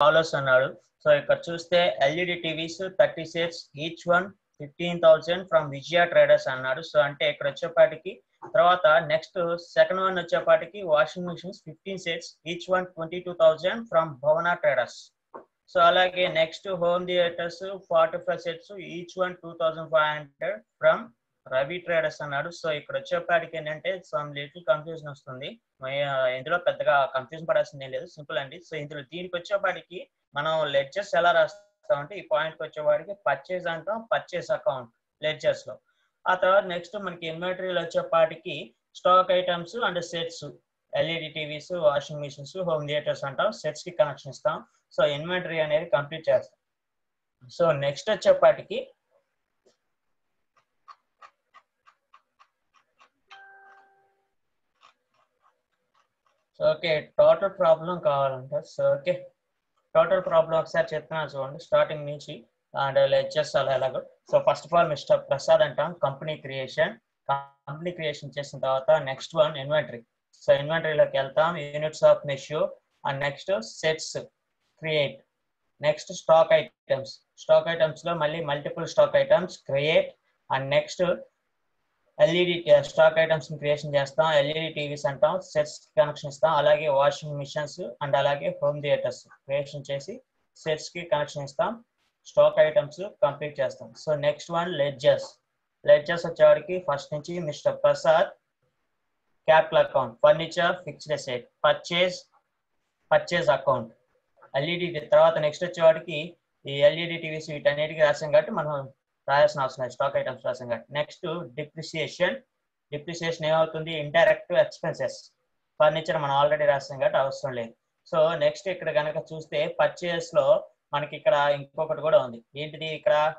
Follows అన్నాడు. So ఇక్కడ చూస్తే LED TVs thirty sets each one fifteen thousand from Vijaya traders అన్నాడు. So అంటే ఇక్కడ వచ్చేపాటికి తర్వాత నెక్స్ట్ సెకండ్ వన్ వచ్చేపాటికి washing machines fifteen sets each one twenty two thousand from Bhavana traders so అలాగే next home theatres forty five sets each one two thousand five hundred from Ravi traders అన్నాడు. So ఇక్కడ వచ్చేపాటికి ఏంటంటే some little confusion వస్తుంది. ఇందులో పెద్దగా confusion పడాల్సింది ఏం లేదు. సింపుల్ అండి. సో ఇందులో దీనికి వచ్చేపాటికి మనం లెడ్జెస్ ఎలా రాస్తాం అంటే ఈ పాయింట్కి వచ్చేవాడికి పర్చేజ్ అంటాం పర్చేస్ అకౌంట్ లెడ్జెస్లో. ఆ తర్వాత నెక్స్ట్ మనకి ఇన్వెంటరీలో వచ్చేపాటికి stock items and sets LED TVs washing machines home theatres అంటాం సెట్స్కి కనెక్షన్ ఇస్తాం. సో ఇన్వెంటరీ అనేది కంప్లీట్ చేస్తాం. సో నెక్స్ట్ వచ్చేపాటికి సో ఓకే టోటల్ ప్రాబ్లం కావాలంట. So okay. టోటల్ ప్రాబ్లం ఒకసారి చెప్తున్నాను చూడండి స్టార్టింగ్ నుంచి. అండ్ లెక్చర్స్ అలా ఎలాగో? So first of all mister Prasad అంటాం కంపెనీ క్రియేషన్ కంపెనీ క్రియేషన్ చేసిన తర్వాత నెక్స్ట్ వన్ ఇన్వెంటరీ సో ఇన్వెంటరీలోకి వెళ్తాం units of measure and next sets create next stock items stock ఐటమ్స్లో మళ్ళీ multiple stock items create and next LED stock items creation చేస్తాం. LED TVs అంటాం. Sets connection ఇస్తాం. అలాగే washing machines and అలాగే home theatres creation చేసి సెట్స్కి connection ఇస్తాం. Stock items complete చేస్తాం. So next one ledgers ledgers వచ్చేవాడికి ఫస్ట్ నుంచి mister Prasad capital account furniture fixed asset purchase purchase account LED తర్వాత నెక్స్ట్ వచ్చేవాడికి ఈ ఎల్ఈడి టీవీస్ వీటన్నిటికీ రాసాం కాబట్టి మనం రాయాల్సిన అవసరం లేదు. స్టాక్ ఐటమ్స్ రాసాం కాబట్టి నెక్స్ట్ డిప్రిసియేషన్. డిప్రిసియేషన్ ఏమవుతుంది? Indirect expenses. ఫర్నిచర్ మనం ఆల్రెడీ రాసాం కాబట్టి అవసరం లేదు. సో నెక్స్ట్ ఇక్కడ కనుక చూస్తే పర్చేస్లో మనకి ఇక్కడ ఇంకొకటి కూడా ఉంది. ఏంటిది ఇక్కడ?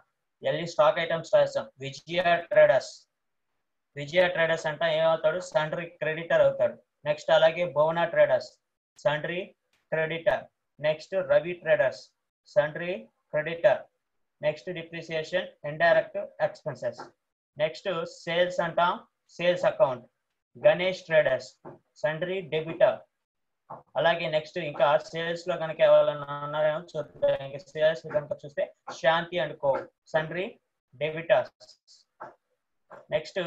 ఎల్ఈ స్టాక్ ఐటమ్స్ రాసాం విజయ ట్రేడర్స్. విజయ ట్రేడర్స్ అంటే ఏమవుతాడు? సండ్రీ క్రెడిటర్ అవుతాడు. నెక్స్ట్ అలాగే Bhuvana traders. Sundry creditor. Next Ravi traders. Sundry creditor. Next depreciation indirect expenses next sales అంటాం sales account Ganesh traders sundry debtor అలాగే నెక్స్ట్ ఇంకా సేల్స్లో కనుక ఎవరైనా ఉన్నారేమో చూద్దాం. ఇంకా సేల్స్ కనుక చూస్తే Shanti and co sundry debtors next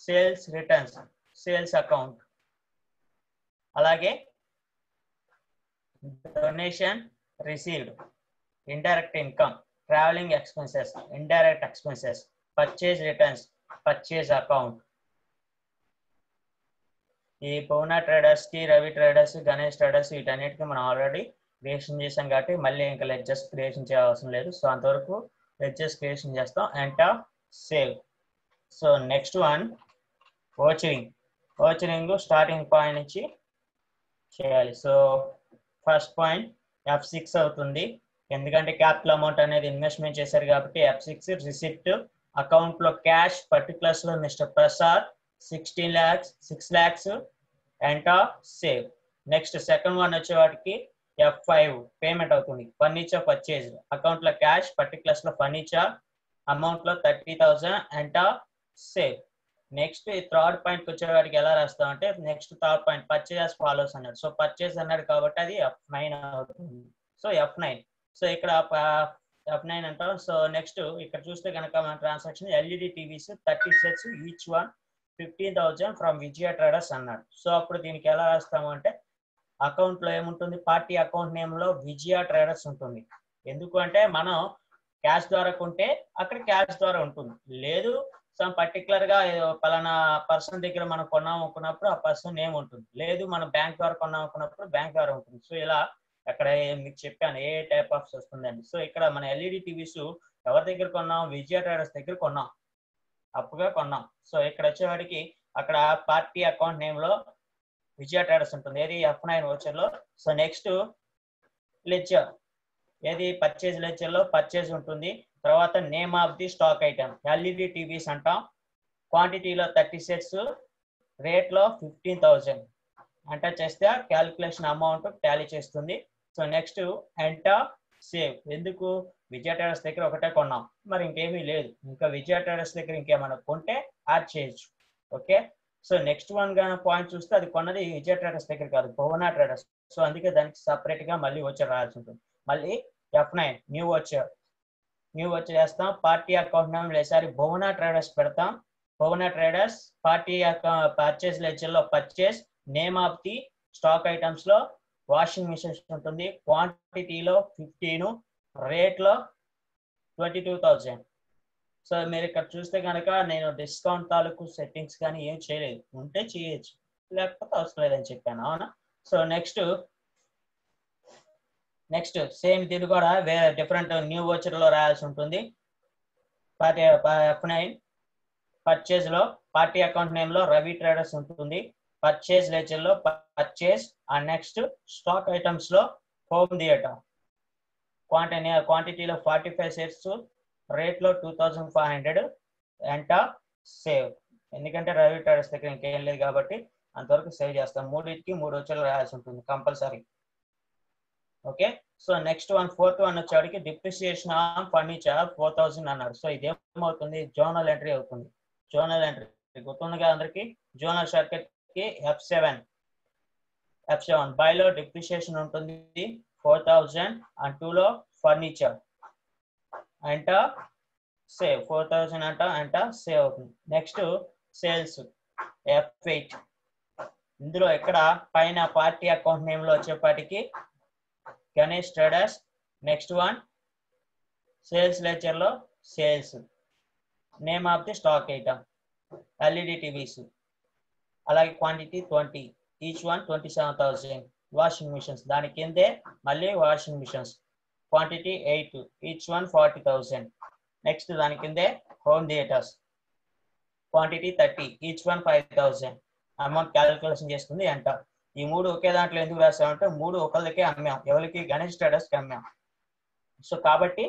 sales returns sales account అలాగే donation received indirect income travelling expenses indirect expenses purchase returns purchase account ఈ పౌనా ట్రేడర్స్కి రవి ట్రేడర్స్ గణేష్ ట్రేడర్స్ వీటన్నిటికీ మనం ఆల్రెడీ క్రియేషన్ చేసాం కాబట్టి మళ్ళీ ఇంకా లెడ్జెస్ క్రియేషన్ చేయాల్సిన లేదు. సో అంతవరకు లెడ్జెస్ క్రియేషన్ చేస్తాం. Enter save so next one vouchering vouchering starting point నుంచి చేయాలి. So first point F six అవుతుంది. ఎందుకంటే క్యాపిటల్ అమౌంట్ అనేది ఇన్వెస్ట్మెంట్ చేశారు కాబట్టి ఎఫ్ సిక్స్ రిసిప్ట్ అకౌంట్లో cash పర్టికులర్స్లో mister Prasad sixteen lakhs six lakhs of save. Next second one వచ్చేవాటికి F five payment అవుతుంది. Furniture purchase. అకౌంట్లో క్యాష్ పర్టికులర్స్లో furniture అమౌంట్లో thirty thousand of save. Next ఈ థర్డ్ పాయింట్ వచ్చేవాడికి ఎలా రాస్తాం అంటే next third point purchase follows అన్నాడు. So purchase అన్నాడు కాబట్టి అది ఎఫ్ నైన్ అవుతుంది. సో ఎఫ్ నైన్ సో ఇక్కడ ఎఫ్ నైన్ అంటాం సో నెక్స్ట్ ఇక్కడ చూస్తే కనుక మన transaction LED TVs thirty sets each one fifteen thousand from Vijaya traders అన్నాడు సో అప్పుడు దీనికి ఎలా రాస్తాము అంటే అకౌంట్లో ఏముంటుంది? పార్టీ అకౌంట్ నేమ్లో విజయ ట్రేడర్స్ ఉంటుంది. ఎందుకు అంటే మనం క్యాష్ ద్వారా కొంటే అక్కడ క్యాష్ ద్వారా ఉంటుంది. లేదు సమ్ పర్టికులర్గా పలానా పర్సన్ దగ్గర మనం కొన్నాం అనుకున్నప్పుడు ఆ పర్సన్ నేమ్ ఉంటుంది. లేదు మనం బ్యాంక్ ద్వారా కొన్నాం అనుకున్నప్పుడు బ్యాంక్ ద్వారా ఉంటుంది. సో ఇలా అక్కడ మీకు చెప్పాను ఏ టైప్ ఆఫ్ వస్తుందండి సో ఇక్కడ మన ఎల్ఈడి టీవీస్ ఎవరి దగ్గర కొన్నాం? విజయ ట్రేడర్స్ దగ్గర కొన్నాం. అప్పుగా కొన్నాం. సో ఇక్కడ వచ్చేవాడికి అక్కడ పార్టీ అకౌంట్ నేమ్లో విజయ ట్రేడర్స్ ఉంటుంది. ఏది ఎఫ్ నైన్ ఓచర్లో? సో నెక్స్ట్ లెడ్జర్ ఏది పర్చేజ్ లెడ్జర్లో? పర్చేజ్ ఉంటుంది. తర్వాత name of the stock item LED TVs అంటాం. క్వాంటిటీలో థర్టీ సెట్స్ రేట్లో ఫిఫ్టీన్ థౌజండ్ అంటే చేస్తే క్యాలిక్యులేషన్ అమౌంట్ టాలీ చేస్తుంది. సో నెక్స్ట్ ఎంటర్ సేవ్ ఎందుకు? విజయ ట్రేడర్స్ దగ్గర ఒకటే కొన్నాం. మరి ఇంకేమీ లేదు. ఇంకా విజయ ట్రేడర్స్ దగ్గర ఇంకేమైనా కొంటే యాడ్ చేయొచ్చు. ఓకే? సో నెక్స్ట్ వన్గా పాయింట్ చూస్తే అది కొన్నది విజయ ట్రేడర్స్ దగ్గర కాదు భువన ట్రేడర్స్ సో అందుకే దానికి సపరేట్గా మళ్ళీ వచ్చి రాయాల్సి ఉంటుంది. మళ్ళీ F nine new voucher new వచ్చి చేస్తాం. పార్టీ అకౌంట్ నెంబర్ ఈసారి భువన ట్రేడర్స్ పెడతాం. భువన ట్రేడర్స్ పార్టీ పర్చేస్ లెక్చర్లో purchase name of the stock ఐటమ్స్లో washing machines ఉంటుంది. క్వాంటిటీలో ఫిఫ్టీన్ రేట్లో ట్వంటీ టూ థౌజండ్ సో మీరు ఇక్కడ చూస్తే కనుక నేను డిస్కౌంట్ తాలూకు సెట్టింగ్స్ కానీ ఏం చేయలేదు. ఉంటే చేయొచ్చు. లేకపోతే అవసరం లేదని చెప్పాను. అవునా? సో నెక్స్ట్ నెక్స్ట్ సేమ్ దీన్ని కూడా వేరే డిఫరెంట్ న్యూ వచ్చర్లో రాయాల్సి ఉంటుంది. పార్టీ ఎఫ్ నైన్ పర్చేజ్లో పార్టీ అకౌంట్ నేమ్లో రవి ట్రేడర్స్ ఉంటుంది. పర్చేస్ లెచర్లో పర్చేస్ అండ్ నెక్స్ట్ స్టాక్ ఐటమ్స్లో హోమ్ థియేటర్ క్వాంటిటీ క్వాంటిటీలో ఫార్టీ ఫైవ్ సెట్స్ రేట్లో two thousand five hundred enter save ఎందుకంటే రవి ట్రేడర్స్ దగ్గర ఇంకేం లేదు కాబట్టి అంతవరకు సేవ్ చేస్తాం. మూడింటికి మూడు వచ్చేలు రాయాల్సి ఉంటుంది compulsory okay so next one fourth one వచ్చేవాడికి depreciation on furniture four thousand అన్నారు. సో ఇది ఏమవుతుంది జోనల్ ఎంట్రీ అవుతుంది. జోనల్ ఎంట్రీ గుర్తుందిగా అందరికి? జోనల్ షార్ట్కట్ కి ఎఫ్ సెవెన్ ఎఫ్ సెవెన్ బైలో డిప్రిసియేషన్ ఉంటుంది. ఫోర్ థౌజండ్ అండ్ టూలో furniture enter save four thousand enter enter save అవుతుంది. నెక్స్ట్ సేల్స్ ఎఫ్ ఎయిట్ ఇందులో ఇక్కడ పైన పార్టీ అకౌంట్ నేమ్లో వచ్చేపాటికి Ganesh traders next one sales లెచర్లో లో sales name of the stock item LED TVs అలాగే quantity twenty each one twenty seven thousand washing machines దాని కిందే మళ్ళీ washing machines quantity eight each one forty thousand next దాని కిందే home theatres quantity thirty each one five thousand amount calculation చేస్తుంది enter ఈ మూడు ఒకే దాంట్లో ఎందుకు రాసామంటే మూడు ఒకళ్ళకే అమ్మాం. ఎవరికి? గణేష్ ట్రేడర్స్కి అమ్మాం. సో కాబట్టి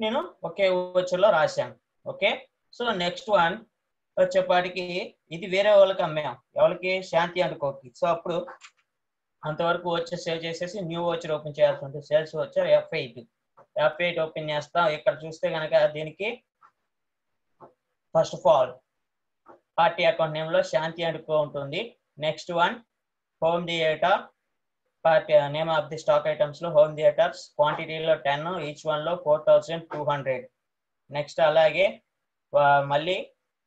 నేను ఒకే వచ్చర్లో రాశాను. ఓకే సో నెక్స్ట్ వన్ వచ్చేపాటికి ఇది వేరే వాళ్ళకి అమ్మాం ఎవరికి శాంతి అనుకోకి సో అప్పుడు అంతవరకు వచ్చి సేవ్ చేసేసి న్యూ వచ్చర్ ఓపెన్ చేయాల్సి ఉంటుంది. Sales voucher F eight F eight open చేస్తాం. ఇక్కడ చూస్తే కనుక దీనికి first of all party account నేమ్లో Shanti అనుకో ఉంటుంది. Next one home theatre party name of the stock ఐటమ్స్లో home theatres క్వాంటిటీలో టెన్ ఈచ్ వన్లో four thousand two hundred. Next అలాగే మళ్ళీ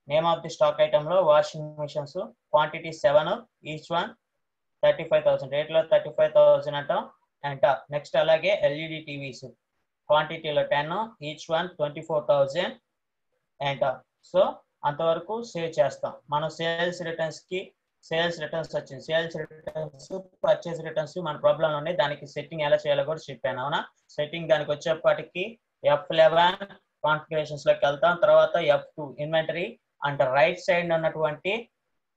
name of the stock ఐటమ్లో washing machines quantity seven each one thirty five thousand రేట్లో thirty five thousand enter enter next అలాగే LED TVs క్వాంటిటీలో ten each one twenty four thousand enter so అంతవరకు save చేస్తాం. మనం sales రిటర్న్స్కి sales returns వచ్చింది sales returns purchase returns మన problem ఉన్నాయి. దానికి సెట్టింగ్ ఎలా చేయాలో కూడా చెప్పాను. అవునా? సెట్టింగ్ దానికి వచ్చేప్పటికి ఎఫ్ లెవెన్ కాన్ఫిగరేషన్స్లోకి వెళ్తాం. తర్వాత F two inventory and right side ఉన్నటువంటి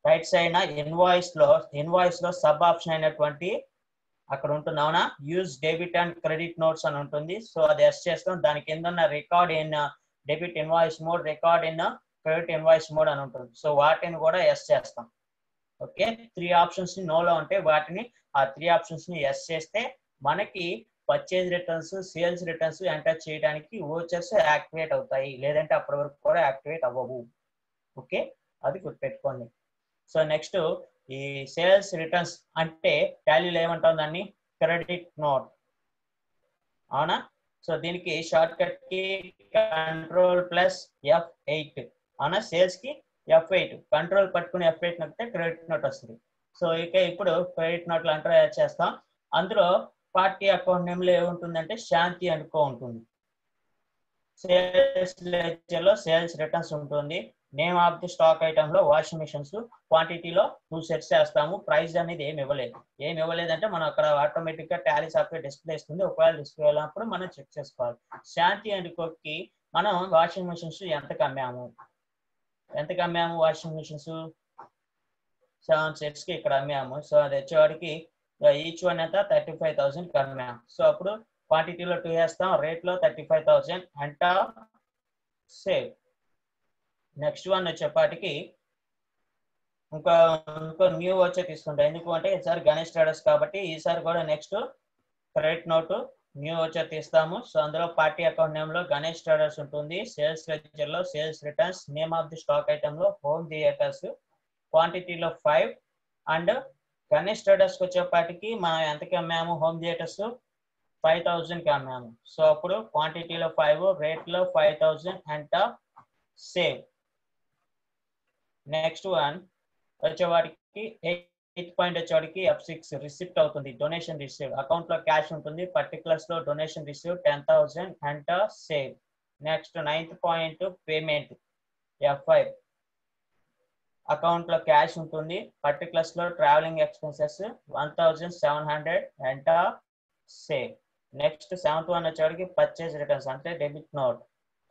రైట్ సైడ్ ఇన్వాయిస్లో ఇన్వాయిస్లో సబ్ ఆప్షన్ అయినటువంటి అక్కడ ఉంటుంది. అవునా? Use debit and credit notes అని ఉంటుంది. సో అది ఎస్ చేస్తాం దాని కింద ఉన్న record in debit invoice mode record in credit invoice mode అని ఉంటుంది. సో వాటిని కూడా ఎస్ చేస్తాం. ఓకే? త్రీ ఆప్షన్స్ని నోలో ఉంటే వాటిని ఆ త్రీ ఆప్షన్స్ని ఎస్ చేస్తే మనకి purchase returns sales returns enter చేయడానికి ఓచర్స్ యాక్టివేట్ అవుతాయి. లేదంటే అప్పటి వరకు కూడా యాక్టివేట్ అవ్వవు. ఓకే? అది గుర్తుపెట్టుకోండి. సో నెక్స్ట్ ఈ సేల్స్ రిటర్న్స్ అంటే టాలీలో ఏమంటాం దాన్ని? Credit note. అవునా? సో దీనికి షార్ట్ కట్కి కంట్రోల్ ప్లస్ ఎఫ్ ఎయిట్. అవునా? సేల్స్కి ఎఫ్ ఎయిట్. కంట్రోల్ పట్టుకుని ఎఫ్ ఎయిట్ నొక్కితే క్రెడిట్ నోట్ వస్తుంది. సో ఇక ఇప్పుడు క్రెడిట్ నోట్లు అంటారు చేస్తాం. అందులో పార్టీ అకౌంట్ నేమ్లో ఏముంటుందంటే శాంతి అనుకో ఉంటుంది. సేల్స్ లెక్చర్లో సేల్స్ రిటర్న్స్ ఉంటుంది. నేమ్ ఆఫ్ ది స్టాక్ ఐటమ్లో వాషింగ్ మిషన్స్ క్వాంటిటీలో టూ సెట్స్ వేస్తాము. ప్రైస్ అనేది ఏమి ఇవ్వలేదు. ఏమి ఇవ్వలేదంటే మనం అక్కడ ఆటోమేటిక్గా టాలీ సాఫ్ట్వేర్ డిస్ప్లే ఇస్తుంది ఒకవేళ డిస్ప్లే వెళ్ళినప్పుడు మనం చెక్ చేసుకోవాలి. శాంతి అండ్ కొక్కి మనం వాషింగ్ మిషన్స్ ఎంత అమ్మాము ఎంత అమ్మాము వాషింగ్ మిషన్స్? సెవెన్ సెట్స్కి ఇక్కడ అమ్మాము. సో అది వచ్చేవాడికి ఈచ్ వన్ ఎంత? థర్టీ ఫైవ్ థౌసండ్ అమ్మాము సో అప్పుడు క్వాంటిటీలో టూ వేస్తాం. రేట్లో thirty five thousand. Enter save. Next one వచ్చేపాటికి ఇంకా ఇంకో న్యూ వచ్చే తీసుకుంటాం. ఎందుకు అంటే ఈసారి గణేష్ ట్రేడర్స్ కాబట్టి ఈసారి కూడా నెక్స్ట్ క్రెడిట్ నోట్ న్యూ వచ్చే తీస్తాము. సో అందులో పార్టీ అకౌంట్ నేమ్లో గణేష్ ట్రేడర్స్ ఉంటుంది. సేల్స్ లెక్చర్లో sales returns name of the stock ఐటమ్లో home theatres క్వాంటిటీలో ఫైవ్. అండ్ గణేష్ ట్రేడర్స్కి వచ్చేపాటికి మనం ఎంతకి అమ్మాము? హోమ్ థియేటర్స్ ఫైవ్ థౌజండ్కి అమ్మాము. సో అప్పుడు క్వాంటిటీలో ఫైవ్ రేట్లో five thousand and save next one వచ్చేవాడికి ఎయిత్ పాయింట్ వచ్చేవాడికి ఎఫ్ సిక్స్ రిసిప్ట్ అవుతుంది. డొనేషన్ రిసీవ్ అకౌంట్లో క్యాష్ ఉంటుంది. పర్టికులర్స్లో donation receive ten thousand enter save next ninth point payment F five అకౌంట్లో క్యాష్ ఉంటుంది. పర్టికులర్స్లో travelling expenses one thousand seven hundred enter save next seventh one వచ్చేవాడికి purchase returns అంటే debit note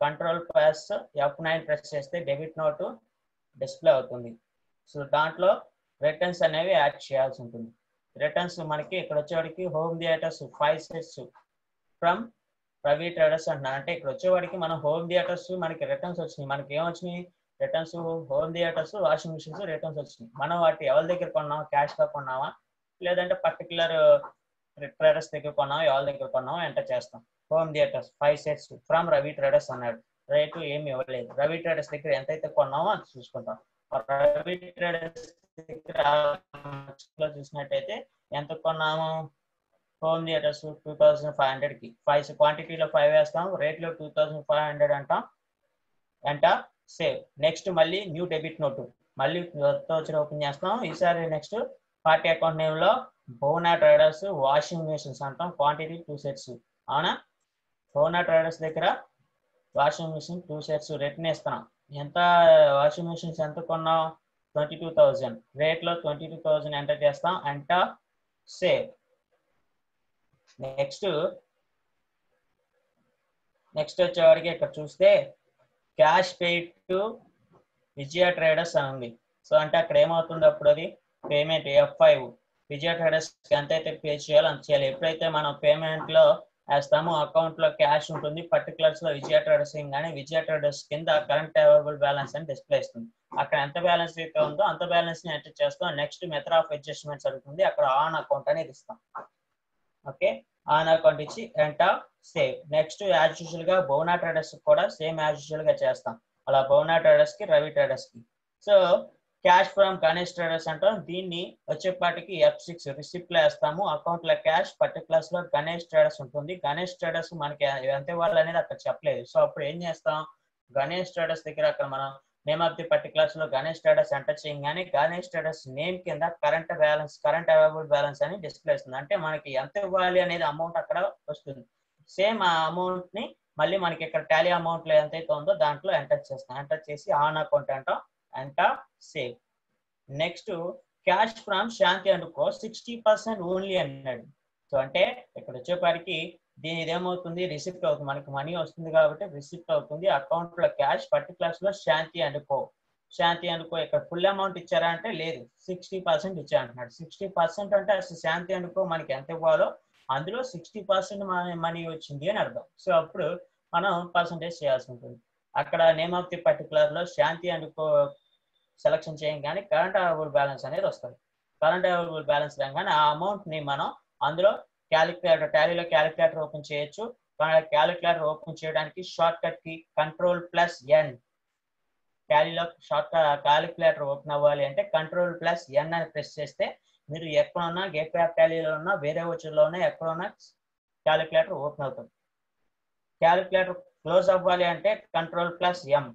control plus F nine press చేస్తే debit note display అవుతుంది. So దాంట్లో returns అనేవి add చేయాల్సి ఉంటుంది. రిటర్న్స్ మనకి ఇక్కడ వచ్చేవాడికి home theatres five sets from Ravi traders అంటున్నారు అంటే ఇక్కడ వచ్చేవాడికి మనం హోమ్ థియేటర్స్ మనకి రిటర్న్స్ వచ్చినాయి. మనకి ఏమొచ్చినాయి returns home theatres washing machines returns వచ్చినాయి. మనం వాటి ఎవరి దగ్గర కొన్నావా క్యాష్గా కొన్నామా? లేదంటే పర్టికులర్ ట్రేడర్స్ దగ్గర కొన్నావా ఎవరి దగ్గర కొన్నావా ఎంటర్ చేస్తాం. Home theatres five sets from Ravi traders అన్నాడు. రేటు ఏమి ఇవ్వలేదు. రవి ట్రేడర్స్ దగ్గర ఎంతైతే కొన్నామో అది చూసుకుంటాం. రవి ట్రేడర్స్ దగ్గర చూసినట్టయితే ఎంత కొన్నాము? Home theatres two thousand five హండ్రెడ్కి ఫైవ్ క్వాంటిటీలో ఫైవ్ వేస్తాం. రేట్లో టూ థౌసండ్ ఫైవ్ హండ్రెడ్ అంటాం. Enter save. నెక్స్ట్ మళ్ళీ న్యూ డెబిట్ నోటు. మళ్ళీ వచ్చిన ఓపెన్ చేస్తాం. ఈసారి నెక్స్ట్ పార్టీ అకౌంట్ నేమ్లో బోనా ట్రేడర్స్ వాషింగ్ మిషన్స్ అంటాం. Quantity two sets. అవునా? బోనా ట్రేడర్స్ దగ్గర washing machine two sets return ఇస్తున్నాం. ఎంత వాషింగ్ మిషన్స్ ఎంత కొన్నాం? Twenty two thousand. రేట్లో ట్వంటీ టూ థౌజండ్ ఎంటర్ చేస్తాం. Enter save. నెక్స్ట్. నెక్స్ట్ వచ్చేవాడికి ఇక్కడ చూస్తే cash paid to Vijaya traders అని ఉంది. సో అంటే అక్కడ ఏమవుతుంది అప్పుడు అది payment F five. Vijaya traders ఎంత అయితే పే చేయాలో అంత చేయాలి. ఎప్పుడైతే మనం పేమెంట్లో వేస్తాము. అకౌంట్లో క్యాష్ ఉంటుంది. పర్టికులర్స్లో విజయ ట్రేడర్స్ కానీ విజయ ట్రేడర్స్ కింద కరెంట్ అవైలబుల్ బ్యాలెన్స్ అని డిస్ప్లే ఇస్తుంది. అక్కడ ఎంత బ్యాలెన్స్ అయితే ఉందో అంత బ్యాలెన్స్ని ఎంటర్ చేస్తాం. నెక్స్ట్ మెథడ్ ఆఫ్ అడ్జస్ట్మెంట్స్ అడుగుతుంది. అక్కడ ఆన్ అకౌంట్ అనేది ఇస్తాం. ఓకే ఆన్ అకౌంట్ ఇచ్చి ఎంటర్ సేవ్ నెక్స్ట్ యాజ్ యూజువల్గా బోనా ట్రేడర్స్ కూడా సేమ్ యాజ్ యూజువల్గా చేస్తాం. అలా బోనా ట్రేడర్స్కి Ravi ట్రేడర్స్కి. So cash from Ganesh traders అంటాం దీన్ని వచ్చేపాటికి ఎఫ్ సిక్స్ రిసిప్ట్లో వేస్తాము. అకౌంట్లో క్యాష్ పర్టికులర్స్లో గణేష్ ట్రేడర్స్ ఉంటుంది. గణేష్ ట్రేడర్స్ మనకి ఎంత ఇవ్వాలి అనేది అక్కడ చెప్పలేదు. సో అప్పుడు ఏం చేస్తాం? గణేష్ ట్రేడర్స్ దగ్గర అక్కడ మనం నేమ్ ఆఫ్ ది పర్టికులర్స్లో గణేష్ ట్రేడర్స్ ఎంటర్ చేయగానే గణేష్ ట్రేడర్స్ నేమ్ కింద current balance current available balance అని డిస్ప్లే అవుతుంది అంటే మనకి ఎంత ఇవ్వాలి అనేది అమౌంట్ అక్కడ వస్తుంది. సేమ్ ఆ అమౌంట్ని మళ్ళీ మనకి ఇక్కడ టాలీ అమౌంట్లో ఎంతైతే ఉందో దాంట్లో ఎంటర్ చేస్తాం. ఎంటర్ చేసి ఆన్ అకౌంట్ అంటాం. Enter save next cash from Shanti అనుకో సిక్స్టీ పర్సెంట్ ఓన్లీ అన్నాడు. సో అంటే ఇక్కడ వచ్చేపాటికి దీని ఇదేమవుతుంది రిసిప్ట్ అవుతుంది. మనకి మనీ వస్తుంది కాబట్టి రిసిప్ట్ అవుతుంది. అకౌంట్లో క్యాష్ పర్టికులర్స్లో శాంతి అనుకో శాంతి అనుకో ఇక్కడ ఫుల్ అమౌంట్ ఇచ్చారా అంటే లేదు. సిక్స్టీ పర్సెంట్ ఇచ్చా అంటున్నాడు. సిక్స్టీ పర్సెంట్ అంటే అసలు శాంతి అనుకో మనకి ఎంత ఇవ్వాలో అందులో సిక్స్టీ పర్సెంట్ మనీ వచ్చింది అని అర్థం. సో అప్పుడు మనం పర్సంటేజ్ చేయాల్సి ఉంటుంది. అక్కడ నేమ్ ఆఫ్ ది పర్టికులర్లో శాంతి అనుకో సెలక్షన్ చేయం కానీ కరెంట్ అవైలబుల్ బ్యాలెన్స్ అనేది వస్తుంది. కరెంట్ అవైలబుల్ బ్యాలెన్స్ రాగానే ఆ అమౌంట్ని మనం అందులో క్యాలిక్యులేటర్ టాలీలో క్యాలిక్యులేటర్ ఓపెన్ చేయొచ్చు. క్యాలిక్యులేటర్ ఓపెన్ చేయడానికి షార్ట్ కట్కి కంట్రోల్ ప్లస్ ఎన్ టాలీలో షార్ట్ క్యాలిక్యులేటర్ ఓపెన్ అవ్వాలి అంటే కంట్రోల్ ప్లస్ ఎన్ అని ప్రెస్ చేస్తే మీరు ఎక్కడున్నా గేట్ యాప్ టాలీలో ఉన్నా వేరే వచ్చుల్లో ఉన్నా ఎక్కడున్నా క్యాలిక్యులేటర్ ఓపెన్ అవుతుంది. క్యాలిక్యులేటర్ క్లోజ్ అవ్వాలి అంటే కంట్రోల్ ప్లస్ ఎం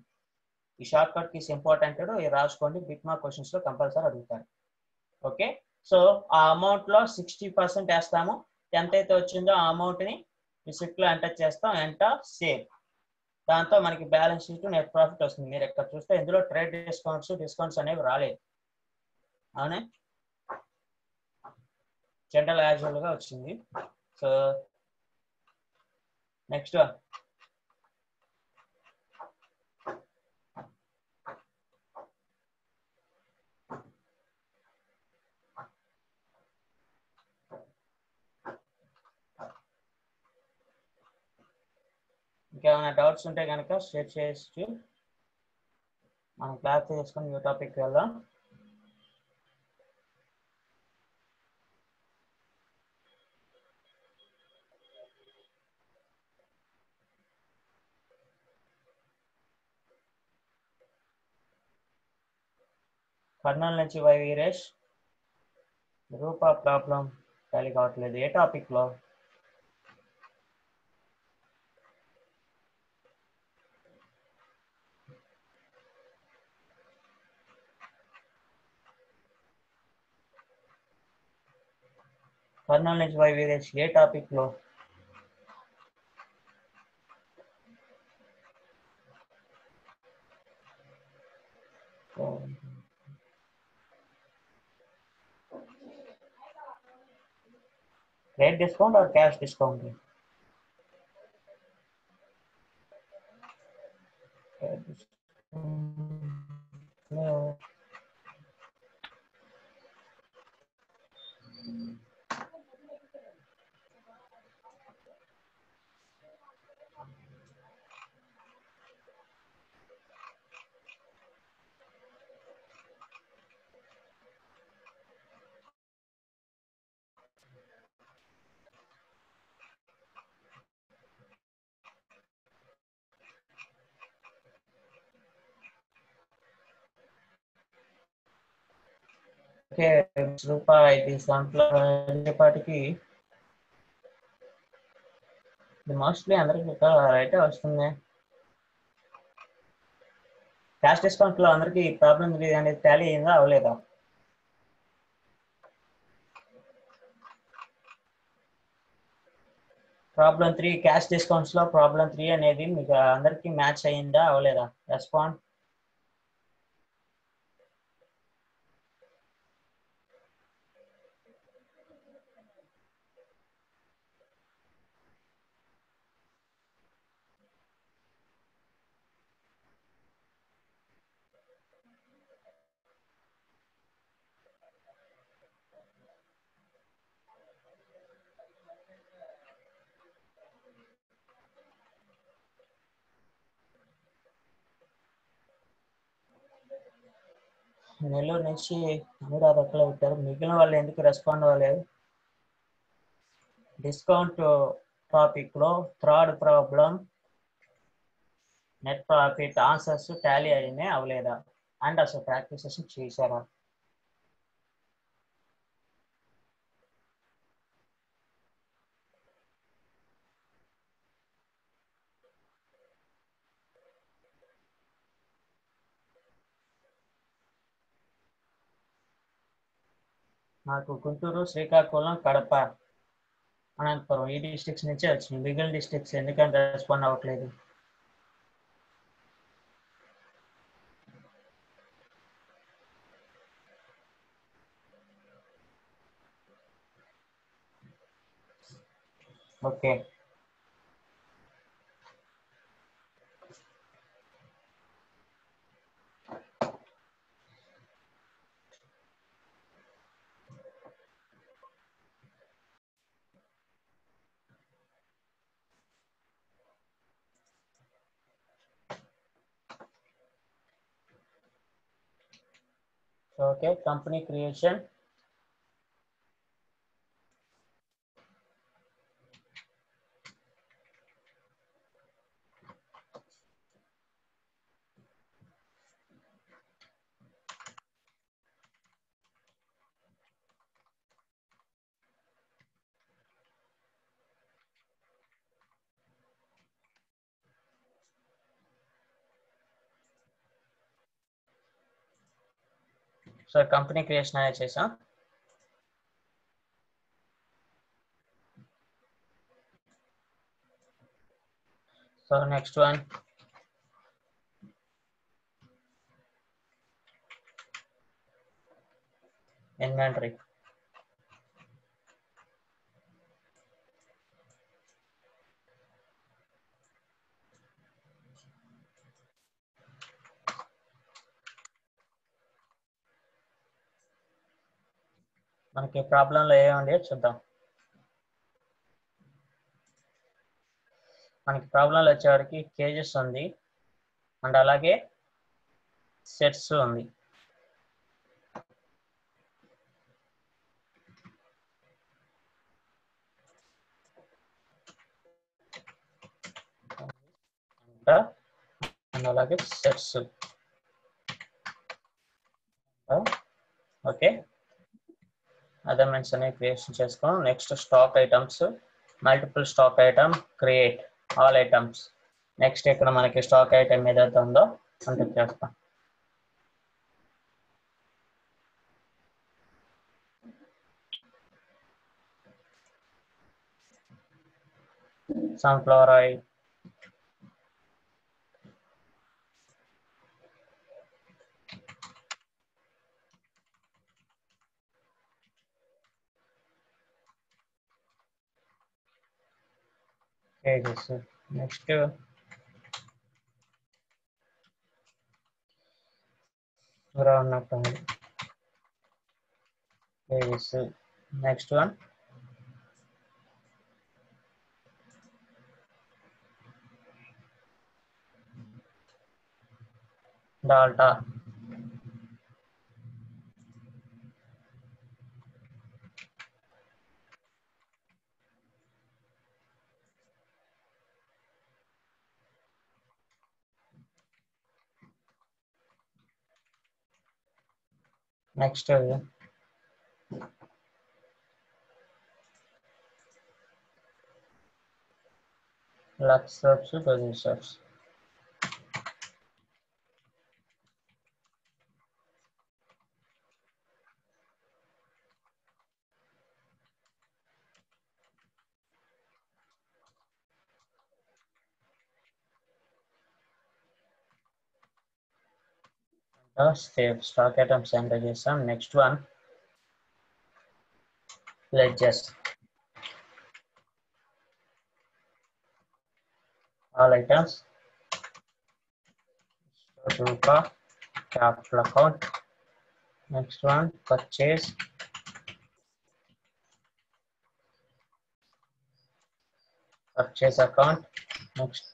ఈ షార్ట్ కట్ కీస్ ఇంపార్టెంట్ రాసుకోండి. బిట్ మార్క్ క్వశ్చన్స్లో కంపల్సరీ అడుగుతారు. ఓకే సో ఆ అమౌంట్లో సిక్స్టీ పర్సెంట్ వేస్తాము. ఎంతైతే వచ్చిందో ఆ అమౌంట్ని రిసిప్ట్లో ఎంటర్ చేస్తాం. ఎంటర్ సేవ్ దాంతో మనకి బ్యాలెన్స్ షీట్ నెట్ ప్రాఫిట్ వస్తుంది. మీరు ఇక్కడ చూస్తే ఇందులో ట్రేడ్ డిస్కౌంట్స్ డిస్కౌంట్స్ అనేవి రాలేదు. అవునా? జనరల్ యాజువల్గా వచ్చింది. సో నెక్స్ట్ ఇంకేమైనా డౌట్స్ ఉంటే కనుక షేర్ చేయొచ్చు. మనం క్లాస్ చేసుకొని న్యూ టాపిక్ వెళ్దాం. కర్నూలు నుంచి వై వీరేష్. రూపా ప్రాబ్లం కలిగి కావట్లేదు. ఏ టాపిక్ कर्नल बाय वेरिएंस ये टॉपिक रेट डिस्काउंट और कैश डिस्काउंट है डिस्काउंट ఓకే రూపాయి ఇది దాంట్లో వచ్చేపాటికి ఇది మోస్ట్లీ అందరికి రైటే వస్తుంది. క్యాష్ డిస్కౌంట్లో అందరికి ప్రాబ్లం అనేది టాలీ అయిందా అవలేదా ప్రాబ్లం త్రీ క్యాష్ డిస్కౌంట్స్లో ప్రాబ్లం త్రీ అనేది మీకు అందరికి మ్యాచ్ అయిందా అవలేదా రెస్పాండ్ నెల్లూరు నుంచి అనురాధ ఒక్కలే పెట్టారు మిగిలిన వాళ్ళు ఎందుకు రెస్పాండ్ అవ్వలేదు? డిస్కౌంట్ టాపిక్లో third problem net profit answers Tally అయినాయి అవలేదా అండ్ అసలు ప్రాక్టీసెస్ చేశారా? నాకు గుంటూరు శ్రీకాకుళం కడప అనంతపురం ఈ డిస్ట్రిక్ట్స్ నుంచే వచ్చినాయి మిగిలిన డిస్ట్రిక్ట్స్ ఎందుకంటే రెస్పాండ్ అవ్వట్లేదు. Okay. Okay company creation so company creation అనేది చేసాం సో నెక్స్ట్ వన్ ఇన్వెంటరీ మనకి ప్రాబ్లంలో ఏముంది చూద్దాం. మనకి ప్రాబ్లంలో వచ్చేవారికి కేజెస్ ఉంది. అండ్ అలాగే సెట్స్ ఉంది. అండ్ అలాగే సెట్స్ ఓకే. అదర్మెంట్స్ అనేవి క్రియేషన్ చేసుకోం next stock items multiple stock item create all items next ఇక్కడ మనకి స్టాక్ ఐటమ్ ఏదైతే ఉందో అంటే చేస్తాం. సన్ఫ్లవర్ ఆయిల్ ठीक है sir next brown apple there is a, next one delta dalta next Lux soaps dozen soaps save stock items enter చేస్తాం next one ledgers all items రూపా capital account next one purchase purchase account next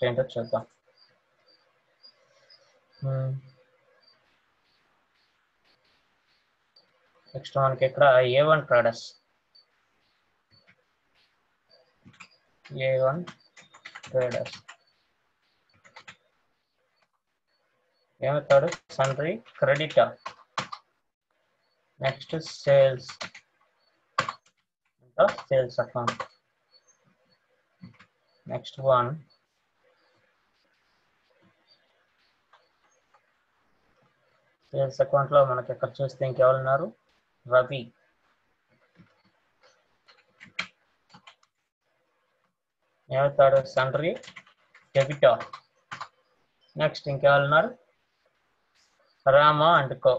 ఏంటో చూద్దాం next మనకి ఇక్కడ A one traders A one traders ఏమవుతాడు sundry creditor next sales sales account next one sales అకౌంట్లో మనకి ఎక్కడ చూస్తే ఇంకెవరున్నారు? రవి. ఏమవుతాడు? సండ్రీ డెబిటర్ నెక్స్ట్ ఇంకెవరున్నారు? Rama and co.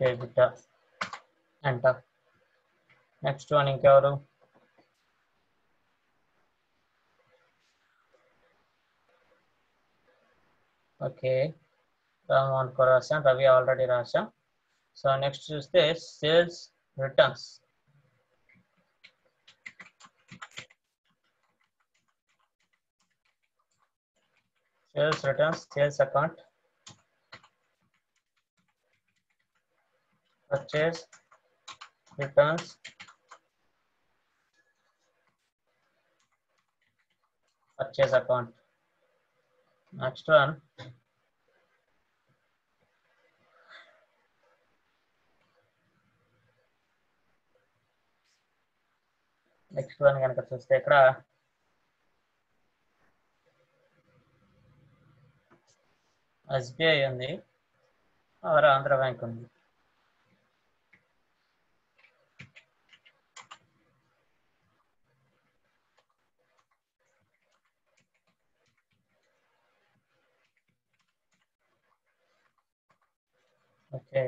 డెబిటర్ అంట నెక్స్ట్ వన్ ఇంకెవరు ఓకే రామోహన్ కో రాసాం రవి ఆల్రెడీ రాసాం సో నెక్స్ట్ చూస్తే sales returns sales returns sales account purchase. Returns purchase account. Next one. Next one కనుక చూస్తే ఇక్కడ. ఎస్బీఐ ఉంది. ఆర్ ఆంధ్ర బ్యాంక్ ఉంది. ఓకే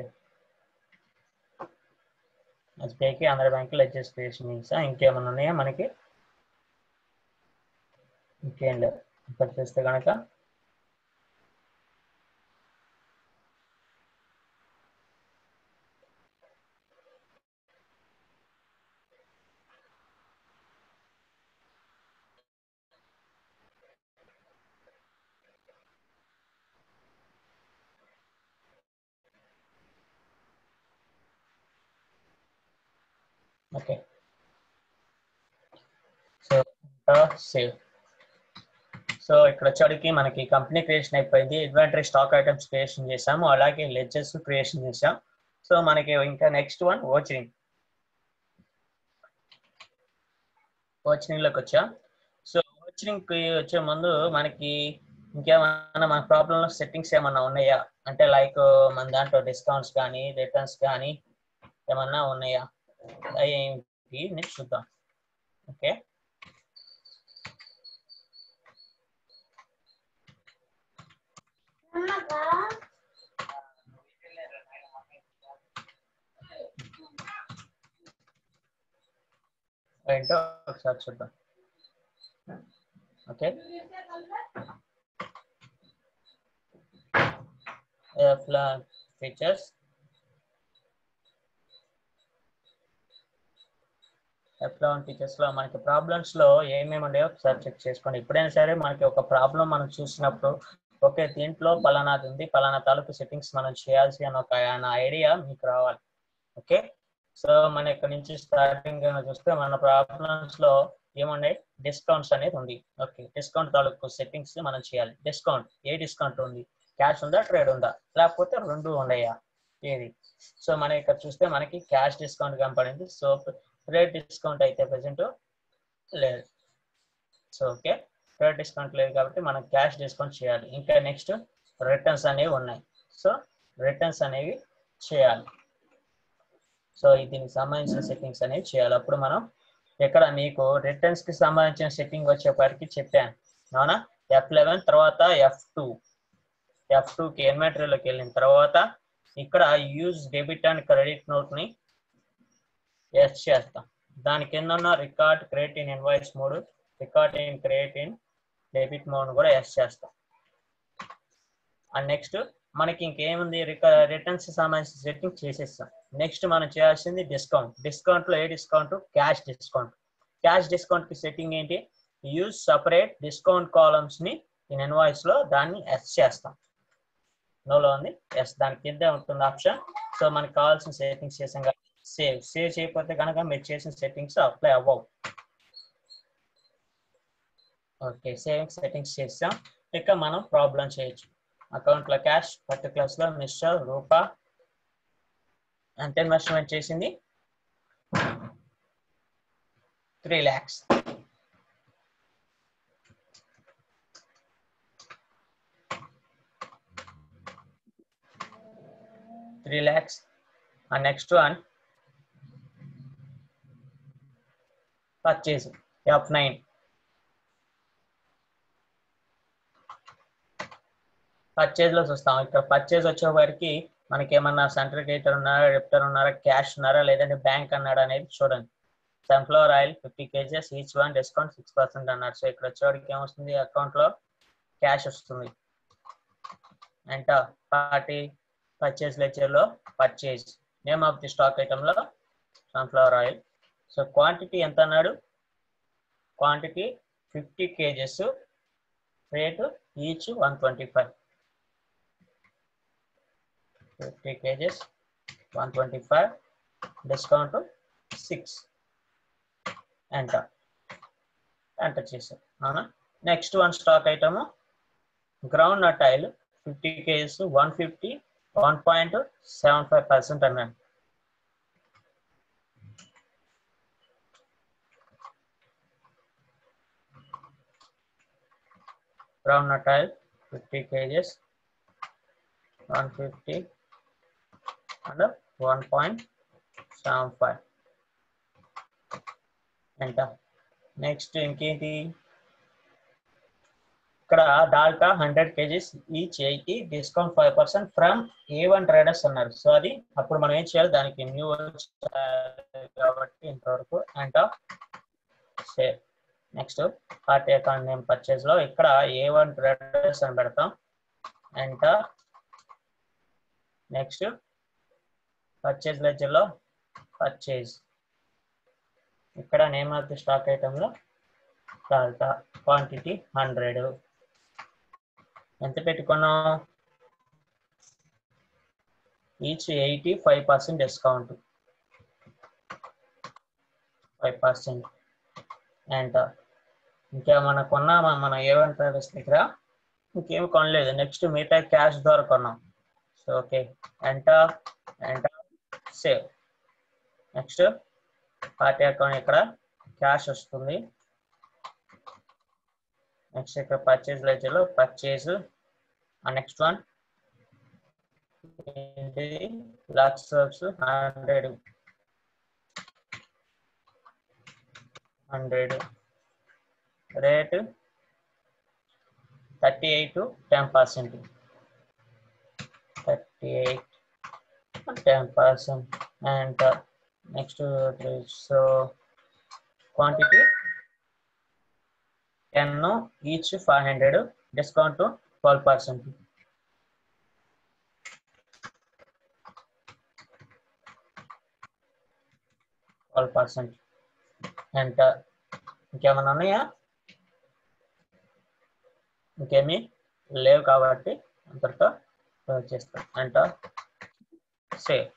ఎస్బీఐకి ఆంధ్ర బ్యాంక్ లెడ్జెస్ క్రియేషన్ చేసా ఇంకేమైనా ఉన్నాయా మనకి? ఇంకేం లేవు. ఇక్కడ చూస్తే కనుక సేవ్ సో ఇక్కడ వచ్చేటికి మనకి కంపెనీ క్రియేషన్ అయిపోయింది. ఇన్వెంటరీ స్టాక్ ఐటమ్స్ క్రియేషన్ చేసాము అలాగే లెడ్జెస్ క్రియేషన్ చేసాం సో మనకి ఇంకా నెక్స్ట్ వన్ ఓచరింగ్ ఓచరింగ్లోకి వచ్చాం? సో ఓచరింగ్కి వచ్చే ముందు మనకి ఇంకేమన్నా మన ప్రాబ్లమ్లో సెట్టింగ్స్ ఏమన్నా ఉన్నాయా? అంటే లైక్ మన దాంట్లో డిస్కౌంట్స్ కానీ రిటర్న్స్ కానీ ఏమన్నా ఉన్నాయా? అవి చూద్దాం. ఓకే ఏంటో ఒకసారి చూద్దాం. ఓకే. ఫీచర్స్ ఎఫ్లాన్ ఫీచర్స్లో మనకి ప్రాబ్లమ్స్లో ఏమేమి ఉన్నాయో ఒకసారి చెక్ చేసుకోండి. ఎప్పుడైనా సరే మనకి ఒక ప్రాబ్లం మనం చూసినప్పుడు ఓకే దీంట్లో పలానాది ఉంది. పలానా తాలూకు సెట్టింగ్స్ మనం చేయాల్సి అని ఒక ఐడియా మీకు రావాలి. ఓకే? సో మన ఇక్కడ నుంచి స్టార్టింగ్ చూస్తే మన ప్రాబ్లమ్స్లో ఏమున్నాయి? డిస్కౌంట్స్ అనేది ఉంది. ఓకే డిస్కౌంట్ తాలూకు సెట్టింగ్స్ మనం చేయాలి. డిస్కౌంట్ ఏ డిస్కౌంట్ ఉంది? క్యాష్ ఉందా ట్రేడ్ ఉందా? లేకపోతే రెండు ఉన్నాయా? ఏది? సో మన ఇక్కడ చూస్తే మనకి క్యాష్ డిస్కౌంట్ కనపడింది. సో ట్రేడ్ డిస్కౌంట్ అయితే ప్రజెంట్ లేదు. So okay? ఫేర్ డిస్కౌంట్ లేదు కాబట్టి మనం క్యాష్ డిస్కౌంట్ చేయాలి. ఇంకా నెక్స్ట్ రిటర్న్స్ అనేవి ఉన్నాయి. సో రిటర్న్స్ అనేవి చేయాలి. సో దీనికి సంబంధించిన సెట్టింగ్స్ అనేవి చేయాలి. అప్పుడు మనం ఇక్కడ మీకు రిటర్న్స్కి సంబంధించిన సెట్టింగ్ వచ్చేప్పటికి చెప్పాను. అవునా? ఎఫ్ లెవెన్ తర్వాత ఎఫ్ టూ ఎఫ్ టూకి ఇన్వెంటరీలోకి వెళ్ళిన తర్వాత ఇక్కడ యూజ్ డెబిట్ అండ్ క్రెడిట్ నోట్ని ఎస్ చేస్తాం. దాని కింద ఉన్న రికార్డ్ క్రియేట్ ఇన్ ఇన్వాయిస్ మూడు record in create in debit mode కూడా ఎస్ చేస్తాం. అండ్ నెక్స్ట్ మనకి ఇంకేముంది? రిటర్న్స్ సంబంధించిన సెట్టింగ్ చేసేస్తాం. నెక్స్ట్ మనం చేయాల్సింది డిస్కౌంట్ డిస్కౌంట్లో ఏ డిస్కౌంట్ క్యాష్ డిస్కౌంట్ క్యాష్ డిస్కౌంట్కి సెట్టింగ్ ఏంటి? యూజ్ సపరేట్ డిస్కౌంట్ కాలమ్స్ని ఇన్ ఇన్వాయిస్లో దాన్ని ఎస్ చేస్తాం. నోలో ఉంది. ఎస్ దాని కింద ఉంటుంది ఆప్షన్ సో మనకి కావాల్సిన సెట్టింగ్స్ చేసాం సేవ్ సేవ్ చేయకపోతే కనుక మీరు చేసిన సెట్టింగ్స్ అప్లై అవ్వవు. ఓకే సేవింగ్ సెట్టింగ్స్ చేసాం ఇక మనం ప్రాబ్లం చేయొచ్చు. అకౌంట్లో క్యాష్ పర్టికులర్స్లో మిస్టర్ రూపా ఎంత ఇన్వెస్ట్మెంట్ చేసింది. Three lakhs. Three lakhs. And next one. Purchase. F nine. పర్చేజ్లో చూస్తాం ఇక్కడ పర్చేజ్ వచ్చే వారికి మనకి ఏమన్నా సెంట్రికేటర్ ఉన్నారా రిప్టర్ ఉన్నారా క్యాష్ ఉన్నారా లేదంటే బ్యాంక్ అన్నాడా అనేది చూడండి. Sunflower oil fifty kgs each one discount six percent అన్నారు. సో ఇక్కడ వచ్చేవాడికి ఏమొస్తుంది? అకౌంట్లో క్యాష్ వస్తుంది. అంట పార్టీ పర్చేజ్ లెక్చర్లో purchase name of the stock ఐటమ్లో sunflower oil so quantity ఎంత అన్నాడు? Quantity fifty kgs rate each one twenty five fifty kgs one twenty five discount six enter enter చేసాం అవునా? Next one stock item groundnut oil fifty kgs one fifty one point seven five percent అన్నాడు ground nut oil 50 kgs 150 and 1.75 ఎంత next ఇంకేంటి? ఇక్కడ Dalda hundred kgs each eighty discount five percent from A one traders అన్నారు. So అది అప్పుడు మనం ఏం చేయాలి? దానికి న్యూ కాబట్టి ఇంతవరకు and share next party account name పర్చేస్లో ఇక్కడ ఏ వన్ ట్రేడర్స్ అని పెడతాం. అండ్ నెక్స్ట్ పర్చేజ్ లెజర్లో పర్చేజ్ ఇక్కడ నేమ్ ఆఫ్ ది స్టాక్ ఐటమ్లో క్వాంటిటీ హండ్రెడ్ ఎంత పెట్టుకున్నాం each eighty five percent discount five percent and ఇంకేమన్నా కొన్నామా? మనం ఏవన్ ట్రావెల్స్ దగ్గర? ఇంకేమి కొనలేదు. నెక్స్ట్ మిగతా క్యాష్ ద్వారా కొన్నాం so okay enter enter save next party account ఇక్కడ క్యాష్ వస్తుంది. నెక్స్ట్ ఇక్కడ purchase లెజర్లో purchase next one Lux hundred hundred rate thirty eight ten percent thirty eight ten percent and next so quantity ten each five hundred discount twelve percent twelve percent and ఇంకేమైనా ఉన్నాయా ఇంకేమీ లేవు కాబట్టి అంతటితో చేస్తాం అంట sale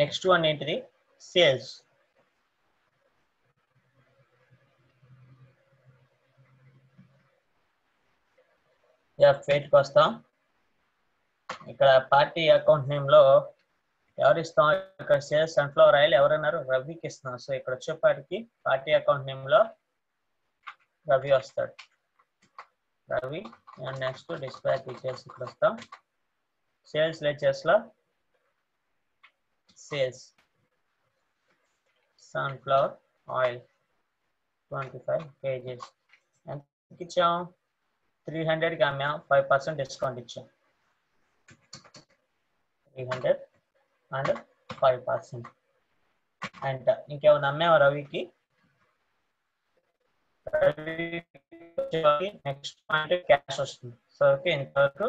next one ఏంటిది? Sales ఫేట్కి వస్తాం. ఇక్కడ పార్టీ అకౌంట్ నేమ్లో ఎవరు ఇస్తాం ఇక్కడ సేల్స్ సన్ఫ్లవర్ ఆయిల్ ఎవరన్నారు? రవికి ఇస్తున్నాం. సో ఇక్కడ వచ్చేపాటికి పార్టీ అకౌంట్ నేమ్లో రవి వస్తాడు. Ravi and next dispatch details ఇక్కడ వస్తాం. Sales లెక్చర్స్లో sales sunflower oil twenty five kgs ఎంత ఇచ్చాం త్రీ హండ్రెడ్కి అమ్మాం ఫైవ్ పర్సెంట్ డిస్కౌంట్ ఇచ్చాం three hundred and five percent and ఇంకేమైనా అమ్మావా రవికి? నెక్స్ట్ పాయింట్ క్యాష్ వస్తుంది. సో ఓకే ఇంతవరకు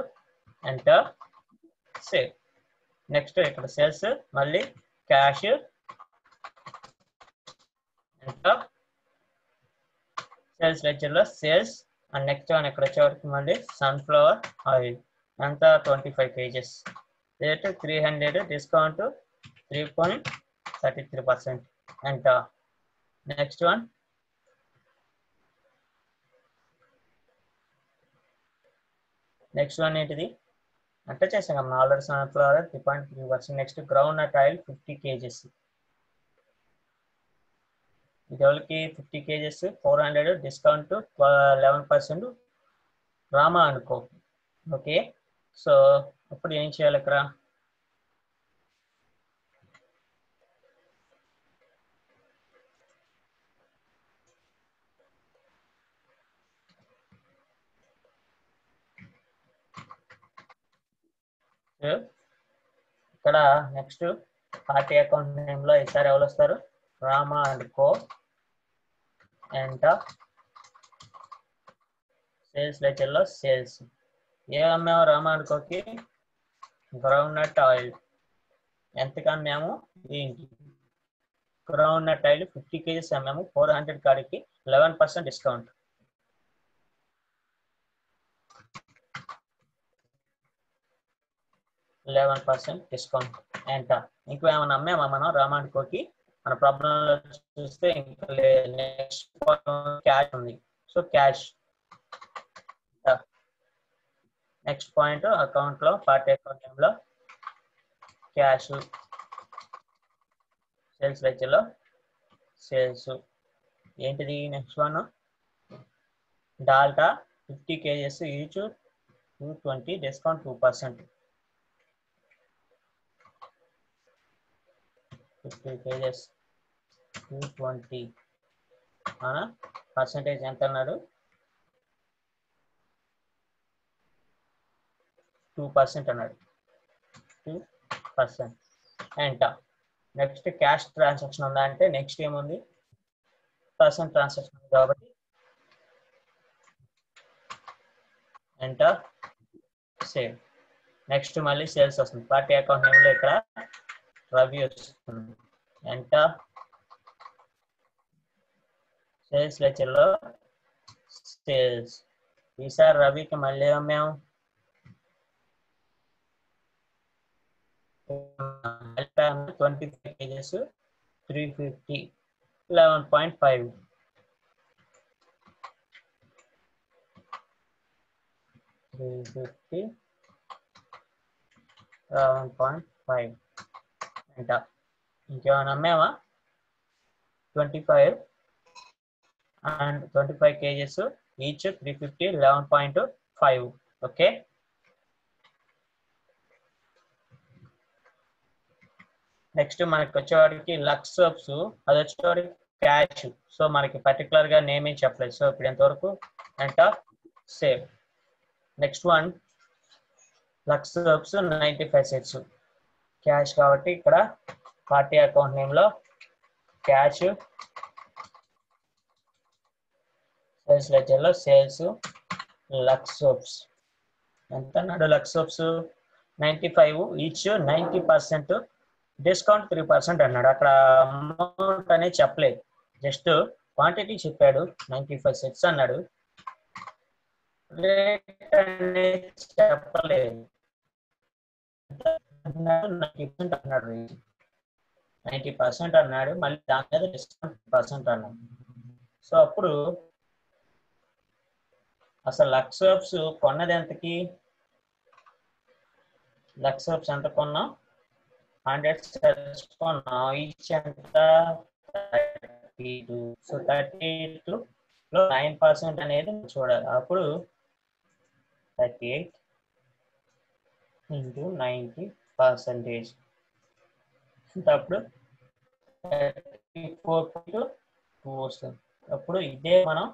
ఎంటర్ సేవ్ నెక్స్ట్ ఇక్కడ సేల్స్ మళ్ళీ క్యాష్ ఎంటర్ సేల్స్ లెక్చర్లో సేల్స్ అండ్ నెక్స్ట్ వన్ ఇక్కడ వచ్చేవరకు మళ్ళీ సన్ఫ్లవర్ ఆయిల్ ఎంత? Twenty five kgs rate three hundred discount three point thirty three percent ఎంత? నెక్స్ట్ వన్ నెక్స్ట్ వన్ ఏంటిది? అంటే చేసాం కదా already sunflower three point three percent next groundnut oil fifty kgs ఇదివరకి fifty kgs four hundred discount eleven percent Rama అనుకో. Okay so ఇప్పుడు ఏం చేయాలి ఇక్కడ? ఇక్కడ నెక్స్ట్ పార్టీ అకౌంట్ నేమ్లో ఈసారి ఎవరు వస్తారు? Rama and co. ఎంట సేల్స్ లెక్చర్లో సేల్స్ ఏ అమ్మాము రామా అండ్ కోకి? గ్రౌండ్ నట్ ఆయిల్ ఎంతకు అమ్మాము? ఏంటి groundnut oil fifty kgs అమ్మాము. ఫోర్ హండ్రెడ్ కాడికి eleven percent discount eleven percent discount ఎంత ఇంకా ఏమైనా అమ్మామా మనం రామానుకోకి మన ప్రాబ్లం చూస్తే ఇంకా నెక్స్ట్ క్యాష్ ఉంది. సో క్యాష్ నెక్స్ట్ పాయింట్ అకౌంట్లో పార్టీ అకౌంట్లో? క్యాష్ సేల్స్ లెక్చర్లో? సేల్స్ ఏంటిది next one Dalda fifty kgs each two twenty discount two percent fifty kgs two twenty అవునా పర్సంటేజ్ ఎంత అన్నాడు టూ పర్సెంట్ అన్నాడు. టూ పర్సెంట్ ఎంట నెక్స్ట్ క్యాష్ ట్రాన్సాక్షన్ ఉందా అంటే నెక్స్ట్ ఏముంది? పర్సెంట్ ట్రాన్సాక్షన్ ఉంది కాబట్టి. ఎంటర్ సేవ్ నెక్స్ట్ మళ్ళీ సేల్స్ వస్తుంది. పార్టీ అకౌంట్ నేమ్లో ఇక్కడ రవి వస్తుంది ఎంటర్ సేల్స్ లెక్చర్లో సేల్స్ ఈసారి రవికి మళ్ళీ అమ్మాము twenty five kgs three fifty eleven point five three fifty eleven point five అంట ఇంకేమైనా అమ్మావా twenty five and twenty five kgs each three fifty eleven point five okay next మనకి వచ్చేవాడికి లక్స్ సోప్స్ అది వచ్చేవాడికి క్యాష్. సో మనకి పర్టికులర్గా name ఏం చెప్పలేదు. సో ఇప్పుడు ఎంతవరకు? అంట save. Next one Lux soaps ninety five sets cash కాబట్టి ఇక్కడ పార్టీ అకౌంట్ నేమ్లో క్యాష్ సేల్స్ లెజర్లో సేల్స్ లక్స్ సోప్స్. ఎంత అన్నాడు Lux soaps? Ninety five each ninety percent discount three percent అన్నాడు. అక్కడ అమౌంట్ అనేది చెప్పలేదు. జస్ట్ క్వాంటిటీ చెప్పాడు. నైంటీ ఫైవ్ సెట్స్ అన్నాడు. రేట్ అనేది చెప్పలేదు. నైంటీ పర్సెంట్ అన్నాడు నైంటీ పర్సెంట్ అన్నాడు మళ్ళీ దాని మీద డిస్కౌంట్ పర్సెంట్ అన్నాడు సో అప్పుడు అసలు లక్స్ ఆఫ్స్ కొన్నది ఎంతకి? లక్స్ ఆఫ్స్ ఎంత కొన్నాం? హండ్రెడ్ సెల్స్ కొన్నాం. ఈచ్ ఎంత? Thirty two so thirty two లో నైన్ పర్సెంట్ అనేది చూడాలి. అప్పుడు thirty eight into ninety percentage అప్పుడు ఫోర్ పాయింట్ టూ వస్తుంది. అప్పుడు ఇదే మనం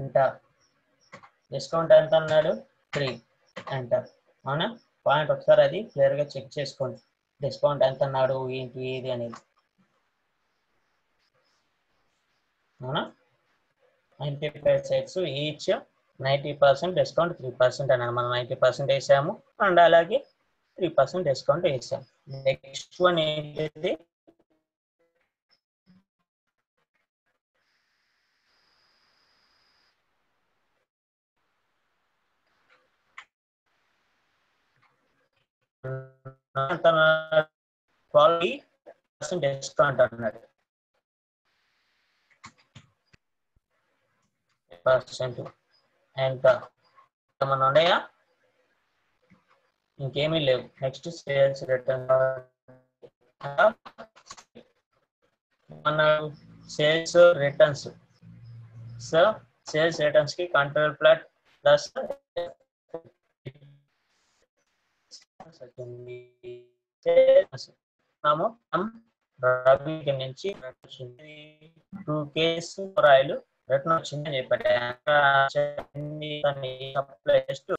ఎంత డిస్కౌంట్ ఎంత అన్నాడు? త్రీ ఎంత అవునా? పాయింట్ ఒకసారి అది క్లియర్గా చెక్ చేసుకోండి. డిస్కౌంట్ ఎంత అన్నాడు? ఏంటి? ఏది అనేది. అవునా? Ninety five sets each ninety percent discount three percent అన్నాను మనం నైంటీ పర్సెంట్ వేసాము. అండ్ అలాగే త్రీ పర్సెంట్ డిస్కౌంట్ వేసాము నెక్స్ట్ వన్ ఏంటిది క్వాలిటీ పర్సెంట్ డిస్కౌంట్ అన్నాడు పర్సెంట్. ఎంత ఏమన్నా ఉన్నాయా? ఇంకేమీ లేవు. Next sales return. మన సేల్స్ రిటర్న్స్? సో సేల్స్ రిటర్న్స్కి కంట్రోల్ ప్లాట్ ప్లస్ రవి నుంచి టూ కేస్ రాయలు. రిటర్న్ వచ్చిందని చెప్పారు.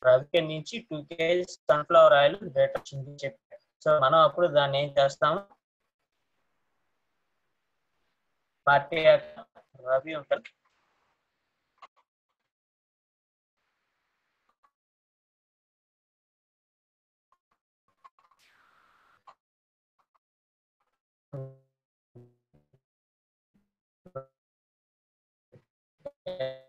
రవికి నుంచి two kgs sunflower oil rate వచ్చింది చెప్పారు. సో మనం అప్పుడు దాన్ని ఏం చేస్తాము పార్టీ రవి ఉంటాడు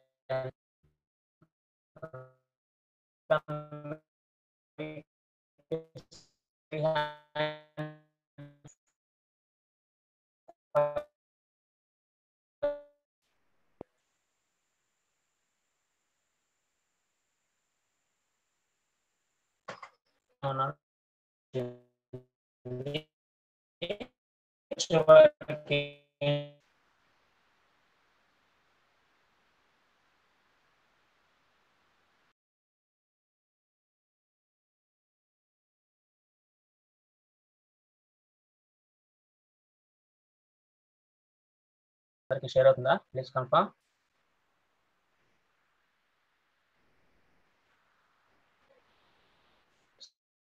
అందరికి షేర్ అవుతుందా? ప్లీజ్ కన్ఫర్మ్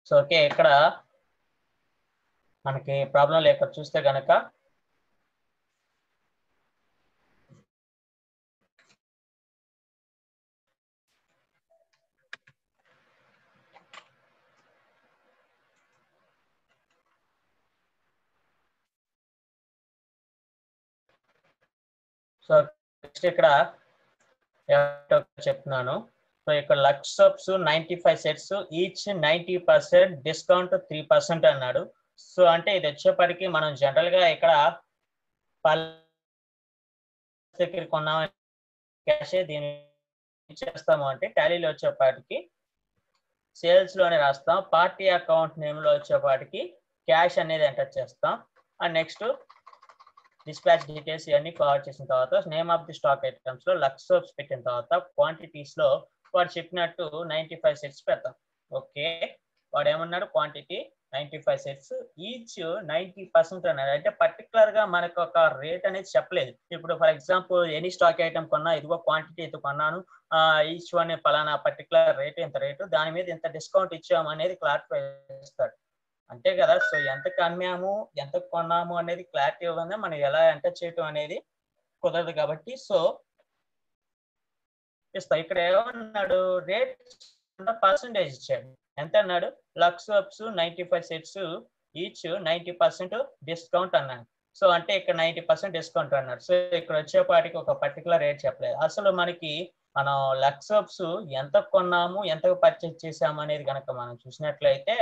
సో ఓకే ఇక్కడ మనకి ప్రాబ్లం లేక చూస్తే గనక సో నెక్స్ట్ ఇక్కడ చెప్తున్నాను. సో ఇక్కడ Lux soaps ninety five sets each ninety percent discount three percent అన్నాడు. సో అంటే ఇది వచ్చేప్పటికి మనం జనరల్గా ఇక్కడ దగ్గర కొన్నాం క్యాష్ దీన్ని చేస్తాము అంటే టాలీలో వచ్చేపాటికి సేల్స్లోనే రాస్తాం. పార్టీ అకౌంట్ నేమ్లో వచ్చేపాటికి క్యాష్ అనేది ఎంటర్ చేస్తాం. అండ్ నెక్స్ట్ డిస్పాచ్ డీటెయిల్స్ ఇవన్నీ కవర్ చేసిన తర్వాత నేమ్ ఆఫ్ ది స్టాక్ ఐటమ్స్లో లక్స్ సోప్స్ పెట్టిన తర్వాత క్వాంటిటీస్లో వాడు చెప్పినట్టు నైన్టీ ఫైవ్ సెట్స్ పెడతాం. ఓకే వాడు ఏమన్నాడు? Quantity ninety five sets each ninety percent అన్నారు అంటే పర్టికులర్గా మనకు ఒక రేట్ అనేది చెప్పలేదు. ఇప్పుడు for example any stock item కొన్నా ఇదిగో క్వాంటిటీ అయితే కొన్నాను. ఈచ్ వన్ పలానా పర్టికులర్ రేట్ ఇంత రేటు దాని మీద ఇంత డిస్కౌంట్ ఇచ్చాము అనేది క్లారిఫై చేస్తాడు. అంతే కదా? సో ఎంత కమ్మాము ఎంత కొన్నాము అనేది క్లారిటీ ఇవ్వగానే మనం ఎలా ఎంటర్ చేయటం అనేది కుదరదు కాబట్టి సో ఇస్తా ఇక్కడ ఏమన్నాడు? రేట్ పర్సంటేజ్ ఇచ్చాడు. ఎంత అన్నాడు? Lux apps ninety five sets each ninety percent discount అన్నాడు. సో అంటే ఇక్కడ నైన్టీ పర్సెంట్ డిస్కౌంట్ అన్నాడు. సో ఇక్కడ వచ్చేపాటికి ఒక పర్టికులర్ రేట్ చెప్పలేదు. అసలు మనకి మనం లక్స్ అప్స్ ఎంత కొన్నాము ఎంత పర్చేజ్ చేసాము అనేది కనుక మనం చూసినట్లయితే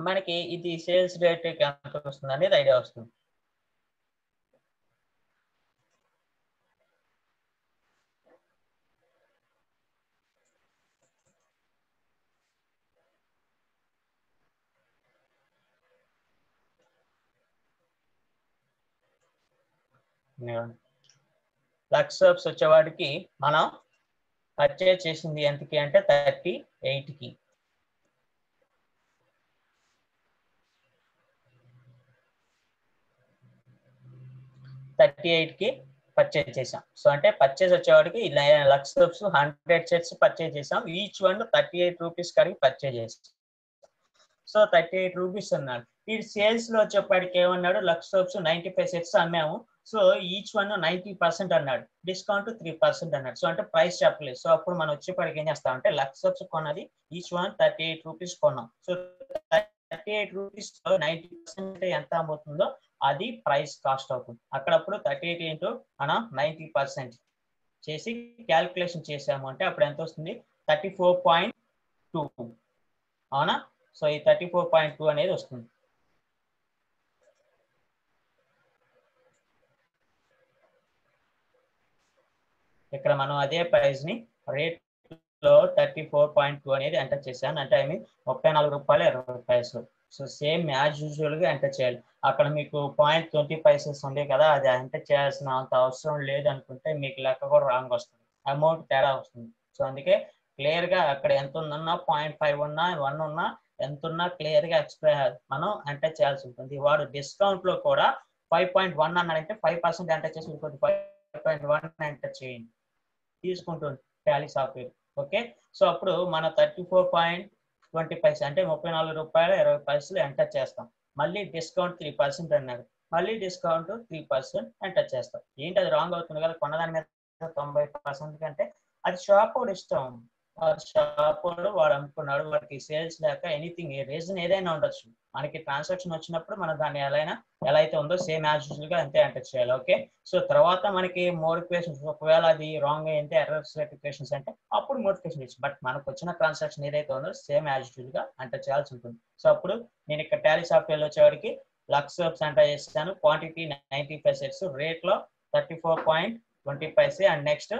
మనకి ఇది సేల్స్ డేట్ ఎంత వస్తుంది అనేది ఐడియా వస్తుంది. లక్స్ వచ్చేవాడికి మనం పర్చేజ్ చేసింది ఎంతకి అంటే థర్టీ ఎయిట్కి థర్టీ ఎయిట్కి పర్చేజ్ చేసాం సో అంటే పర్చేజ్ వచ్చేవాడికి Lux soaps hundred sets purchase చేసాం each one thirty eight rupees కడిగి పర్చేజ్ చేసాం సో థర్టీ ఎయిట్ రూపీస్ అన్నాడు. ఈ సేల్స్లో వచ్చేప్పటికి ఏమన్నాడు? Lux soaps ninety five sets అమ్మాము. So each one ninety percent అన్నాడు. డిస్కౌంట్ త్రీ పర్సెంట్ అన్నాడు. సో అంటే ప్రైస్ చెప్పలేదు. సో అప్పుడు మనం వచ్చేప్పటికి ఏం చేస్తాం అంటే లక్స్ సోప్స్ కొన్నది each one thirty eight rupees కొన్నాం. So thirty eight rupees ninety percent ఎంత అమ్ముతుందో అది ప్రైస్ కాస్ట్ అవుతుంది. అక్కడప్పుడు థర్టీ ఎయిట్ ఇంటూ మనం నైన్టీ పర్సెంట్ చేసి క్యాల్కులేషన్ చేసాము అంటే అప్పుడు ఎంత వస్తుంది? థర్టీ ఫోర్ పాయింట్ టూ అవునా? సో ఈ థర్టీ ఫోర్ పాయింట్ టూ అనేది వస్తుంది. ఇక్కడ మనం అదే ప్రైస్ని రేట్లో థర్టీ ఫోర్ పాయింట్ టూ అనేది ఎంటర్ చేశాను. అంటే ఐ మీన్ ముప్పై నాలుగు రూపాయలు ఇరవై పైసలు సో సేమ్ యాజ్ యూజువల్గా ఎంటర్ చేయాలి. అక్కడ మీకు పాయింట్ ట్వంటీ పైసెస్ ఉంది కదా అది ఎంటర్ చేయాల్సిన అంత అవసరం లేదు అనుకుంటే మీకు లెక్క కూడా రాంగ్ వస్తుంది. అమౌంట్ తేడా వస్తుంది. సో అందుకే క్లియర్గా అక్కడ ఎంత ఉందన్నా పాయింట్ ఫైవ్ ఉన్నా వన్ ఉన్నా ఎంత ఉన్నా క్లియర్గా ఎక్స్ప్లెయిన్ మనం ఎంటర్ చేయాల్సి ఉంటుంది. వాడు డిస్కౌంట్లో కూడా ఫైవ్ పాయింట్ వన్ అన్నాడంటే ఫైవ్ పర్సెంట్ ఎంటర్ చేసి ఇంకోటి ఫైవ్ పాయింట్ వన్ ఎంటర్ చేయండి. తీసుకుంటుంది టాలీ సాఫ్ట్వేర్. ఓకే? సో అప్పుడు మన థర్టీ ఫోర్ పాయింట్ ట్వంటీ పైసలు అంటే ముప్పై నాలుగు రూపాయలు ఇరవై పైసలు ఎంటర్ చేస్తాం. మళ్ళీ డిస్కౌంట్ త్రీ పర్సెంట్ అన్నారు. మళ్ళీ డిస్కౌంట్ త్రీ పర్సెంట్ ఎంటర్ చేస్తాం. ఏంటి అది రాంగ్ అవుతుంది కదా? కొన్నదాని మీద తొంభై పర్సెంట్ కంటే అది షాప్ కూడా ఇష్టం. షాప్ వాడు అమ్ముకున్నాడు వాడికి సేల్స్ లేక ఎనీథింగ్ ఏ రీజన్ ఏదైనా ఉండొచ్చు. మనకి ట్రాన్సాక్షన్ వచ్చినప్పుడు మనం దాన్ని ఎలా అయినా ఎలా అయితే ఉందో సేమ్ యాజ్ యూజువల్గా అంతే ఎంటర్ చేయాలి ఓకే సో తర్వాత మనకి మోడిఫికేషన్స్ ఒకవేళ అది రాంగ్ అయితే ఎర్రర్స్ రెటిఫికేషన్స్ అంటే అప్పుడు మోడిఫికేషన్ ఇచ్చి. బట్ మనకు వచ్చిన ట్రాన్సాక్షన్ ఏదైతే ఉందో సేమ్ యాజ్ యూజువల్గా ఎంటర్ చేయాల్సి ఉంటుంది. సో అప్పుడు నేను ఇక్కడ టాలీ సాఫ్ట్వేర్ వచ్చేవాడికి లక్స్ ఎంటర్ చేస్తాను. క్వాంటిటీ నైన్టీ సెట్స్ రేట్లో thirty four point twenty paise and next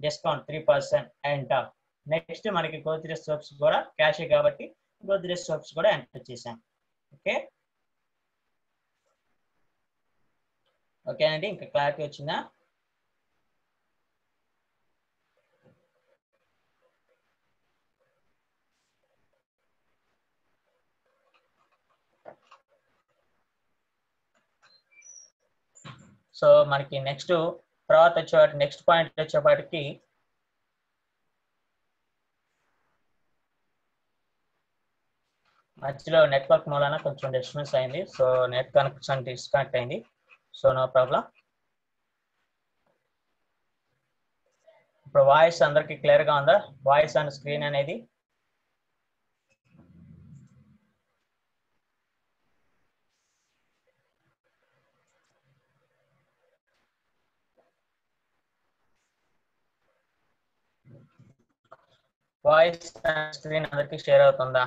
discount three percent enter next మనకి గోద్రేజ్ సోప్స్ కూడా క్యాష్ కాబట్టి గోద్రేజ్ సోప్స్ కూడా ఎంటర్ చేశాం. ఓకే ఓకే అండి ఇంకా క్లారిటీ వచ్చిందా? సో మనకి నెక్స్ట్ తర్వాత వచ్చేవాటి నెక్స్ట్ పాయింట్ వచ్చేపాటికి మధ్యలో నెట్వర్క్ మూలన కొంచెం డిస్టర్బెన్స్ అయింది. సో నెట్ కనెక్షన్ డిస్కనెక్ట్ అయింది. సో నో ప్రాబ్లం ఇప్పుడు వాయిస్ అందరికి క్లియర్గా ఉందా? వాయిస్ అండ్ స్క్రీన్ అనేది? వాయిస్ స్క్రీన్ అందరికి షేర్ అవుతుందా?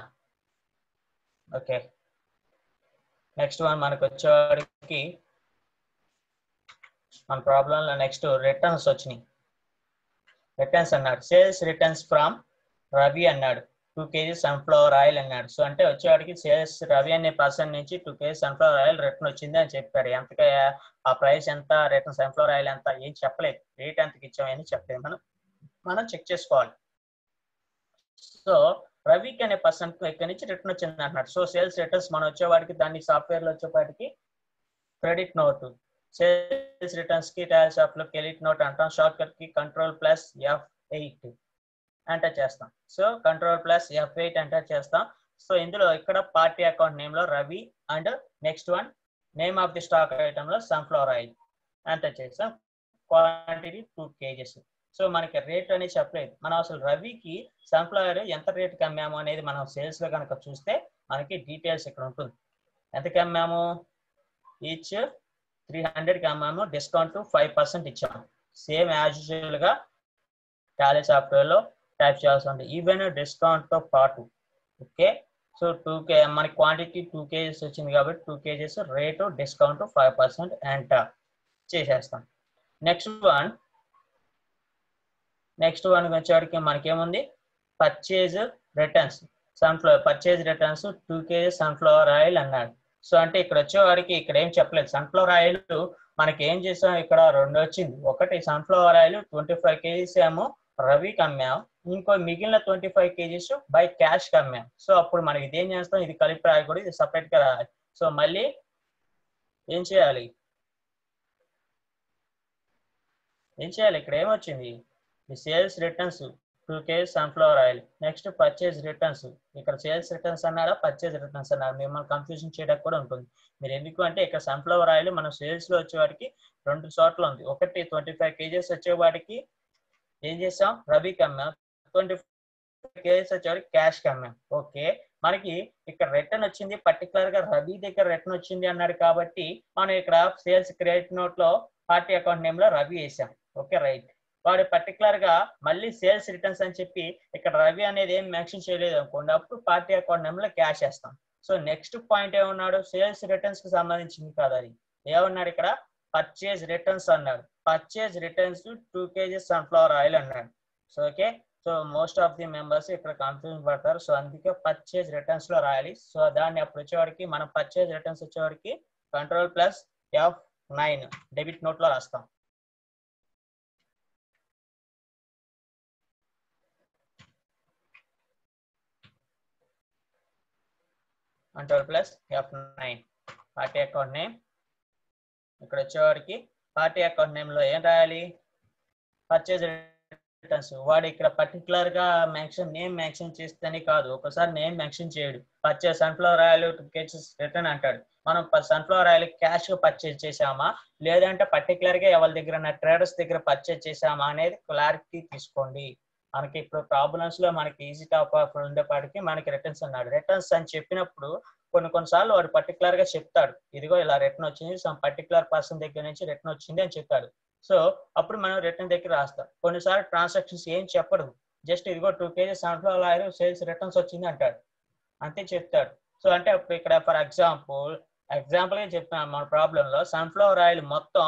ఓకే. నెక్స్ట్ వన్ మనకు వచ్చేవాడికి మన ప్రాబ్లంలో నెక్స్ట్ రిటర్న్స్ వచ్చినాయి. రిటర్న్స్ అన్నాడు. సేల్స్ రిటర్న్స్ ఫ్రమ్ రవి అన్నాడు. టూ కేజీ సన్ఫ్లవర్ ఆయిల్ అన్నాడు. సో అంటే వచ్చేవాడికి సేల్స్ రవి అనే పర్సన్ నుంచి two kg sunflower oil return వచ్చింది అని చెప్పాడు ఎంతగా ఆ ప్రైస్ ఎంత రిటర్న్ సన్ఫ్లవర్ ఆయిల్ ఎంత ఏం చెప్పలేదు. రేట్ ఎంతకి ఇచ్చామని చెప్పలేదు. మనం మనం చెక్ చేసుకోవాలి. సో రవికి అనే పర్సన్ ఇక్కడి నుంచి రిటర్న్ వచ్చింది అంటున్నాడు సో సేల్స్ రిటర్న్స్ మనం వచ్చేవాడికి దాన్ని సాఫ్ట్వేర్లో వచ్చేపాటికి క్రెడిట్ నోట్ సేల్స్ రిటర్న్స్కి టైల్స్ షాప్లో క్రెడిట్ నోట్ అంటాం. Short కట్కి control plus F eight enter చేస్తాం. So control plus F eight enter చేస్తాం. సో ఇందులో ఇక్కడ party account నేమ్లో Ravi and next one name of the stock ఐటమ్లో sunflower oil enter చేస్తాం. Quantity two kgs so మనకి rate అనేది చెప్పలేదు. మనం అసలు రవికి సన్ఫ్లవర్ ఎంత రేట్ కమ్మాము అనేది మనం సేల్స్లో కనుక చూస్తే మనకి డీటెయిల్స్ ఇక్కడ ఉంటుంది. ఎంతకి అమ్మాము ఈచ్ త్రీ హండ్రెడ్ అమ్మాము డిస్కౌంట్ ఫైవ్ పర్సెంట్ ఇచ్చాము. సేమ్ యాజ్ యూజువల్గా టాలీ సాఫ్ట్వేర్లో టైప్ చేయాల్సి ఉంటుంది. ఈవెన్ డిస్కౌంట్తో పాటు. ఓకే సో టూ కే మనకి క్వాంటిటీ టూ కేజెస్ వచ్చింది కాబట్టి two kgs rate discount five percent enter చేసేస్తాం. నెక్స్ట్ వన్ నెక్స్ట్ వన్ వచ్చేవాడికి మనకేముంది? Purchase returns sunflower purchase returns two kg sunflower oil అన్నాడు. సో అంటే ఇక్కడ వచ్చేవాడికి ఇక్కడ ఏం చెప్పలేదు. సన్ఫ్లవర్ ఆయిల్ మనకి ఏం చేసాం? ఇక్కడ రెండు వచ్చింది. ఒకటి sunflower oil twenty five kgs ఏమో రవికి అమ్మాం ఇంకో మిగిలిన ట్వంటీ ఫైవ్ కేజీస్ బై క్యాష్కి అమ్మాం సో అప్పుడు మనకి ఇదేం చేస్తాం? ఇది కలిపి రాయకూడదు. ఇది సపరేట్గా రాయాలి. సో మళ్ళీ ఏం చేయాలి? ఏం చేయాలి? ఇక్కడ ఏమొచ్చింది sales returns two KGs sunflower oil next purchase returns ఇక్కడ సేల్స్ రిటర్న్స్ అన్నారా పర్చేజ్ రిటర్న్స్ అన్నారు మిమ్మల్ని కన్ఫ్యూజన్ చేయడానికి కూడా ఉంటుంది. మీరు ఎందుకు అంటే ఇక్కడ సన్ఫ్లవర్ ఆయిల్ మనం సేల్స్లో వచ్చేవాడికి రెండు చోట్ల ఉంది. ఒకటి ట్వంటీ ఫైవ్ కేజెస్ వచ్చేవాడికి ఏం చేసాం రవికి అమ్మాం ట్వంటీ ఫైవ్ కేజెస్ వచ్చేవాడికి క్యాష్కి అమ్మాం ఓకే. మనకి ఇక్కడ రిటర్న్ వచ్చింది. పర్టికులర్గా రవి దగ్గర రిటర్న్ వచ్చింది అన్నాడు కాబట్టి మనం ఇక్కడ సేల్స్ క్రెడిట్ నోట్లో పార్టీ అకౌంట్ నేమ్లో రవి వేసాం. ఓకే రైట్ వాడు పర్టికులర్గా మళ్ళీ సేల్స్ రిటర్న్స్ అని చెప్పి ఇక్కడ రవి అనేది ఏం మెన్షన్ చేయలేదు అనుకోండి అప్పుడు పార్టీ అకౌంట్ నెంబర్లో క్యాష్ వేస్తాం. సో నెక్స్ట్ పాయింట్ ఏమన్నాడు? సేల్స్ రిటర్న్స్కి సంబంధించింది కాదు అది. ఏమన్నాడు ఇక్కడ? పర్చేజ్ రిటర్న్స్ అన్నాడు. Purchase returns two KGs sunflower oil అన్నాడు. So okay so most of the members ఇక్కడ కన్ఫ్యూజన్ పడతారు. సో అందుకే పర్చేజ్ రిటర్న్స్లో రాయాలి. సో దాన్ని అప్పుడు వచ్చేవాడికి మనం పర్చేజ్ రిటర్న్స్ వచ్చేవాడికి control plus F nine debit నోట్లో రాస్తాం. Control plus F nine party account name ఇక్కడ వచ్చేవాడికి పార్టీ అకౌంట్ నేమ్లో ఏం రాయాలి? పర్చేజ్ రిటర్న్స్ వాడు ఇక్కడ పర్టికులర్గా మెన్షన్ నేమ్ మెన్షన్ చేస్తేనే కాదు. ఒకసారి నేమ్ మెన్షన్ చేయడు. Purchase sunflower oil cases return అంటాడు. మనం సన్ఫ్లవర్ ఆయిల్ క్యాష్ పర్చేజ్ చేసామా లేదంటే పర్టికులర్గా ఎవరి దగ్గర ట్రేడర్స్ దగ్గర పర్చేజ్ చేసామా అనేది క్లారిటీ తీసుకోండి. మనకి ఇప్పుడు ప్రాబ్లమ్స్లో మనకి ఈజీ టాప్ ఆఫ్ ఉండేపాటికి మనకి రిటర్న్స్ అన్నాడు. రిటర్న్స్ అని చెప్పినప్పుడు కొన్ని కొన్నిసార్లు వాడు పర్టికులర్గా చెప్తాడు. ఇదిగో ఇలా రిటర్న్ వచ్చింది సమ్ పర్టికులర్ పర్సన్ దగ్గర నుంచి రిటర్న్ వచ్చింది అని చెప్పాడు. సో అప్పుడు మనం రిటర్న్ దగ్గర రాస్తాం. కొన్నిసార్లు ట్రాన్సాక్షన్స్ ఏం చెప్పడు. జస్ట్ ఇదిగో two KGs sunflower oil sales returns వచ్చింది అంటాడు. అంతే చెప్తాడు. సో అంటే అప్పుడు ఇక్కడ ఫర్ ఎగ్జాంపుల్ ఎగ్జాంపుల్గా చెప్తున్నాను మన ప్రాబ్లంలో సన్ఫ్లవర్ ఆయిల్ మొత్తం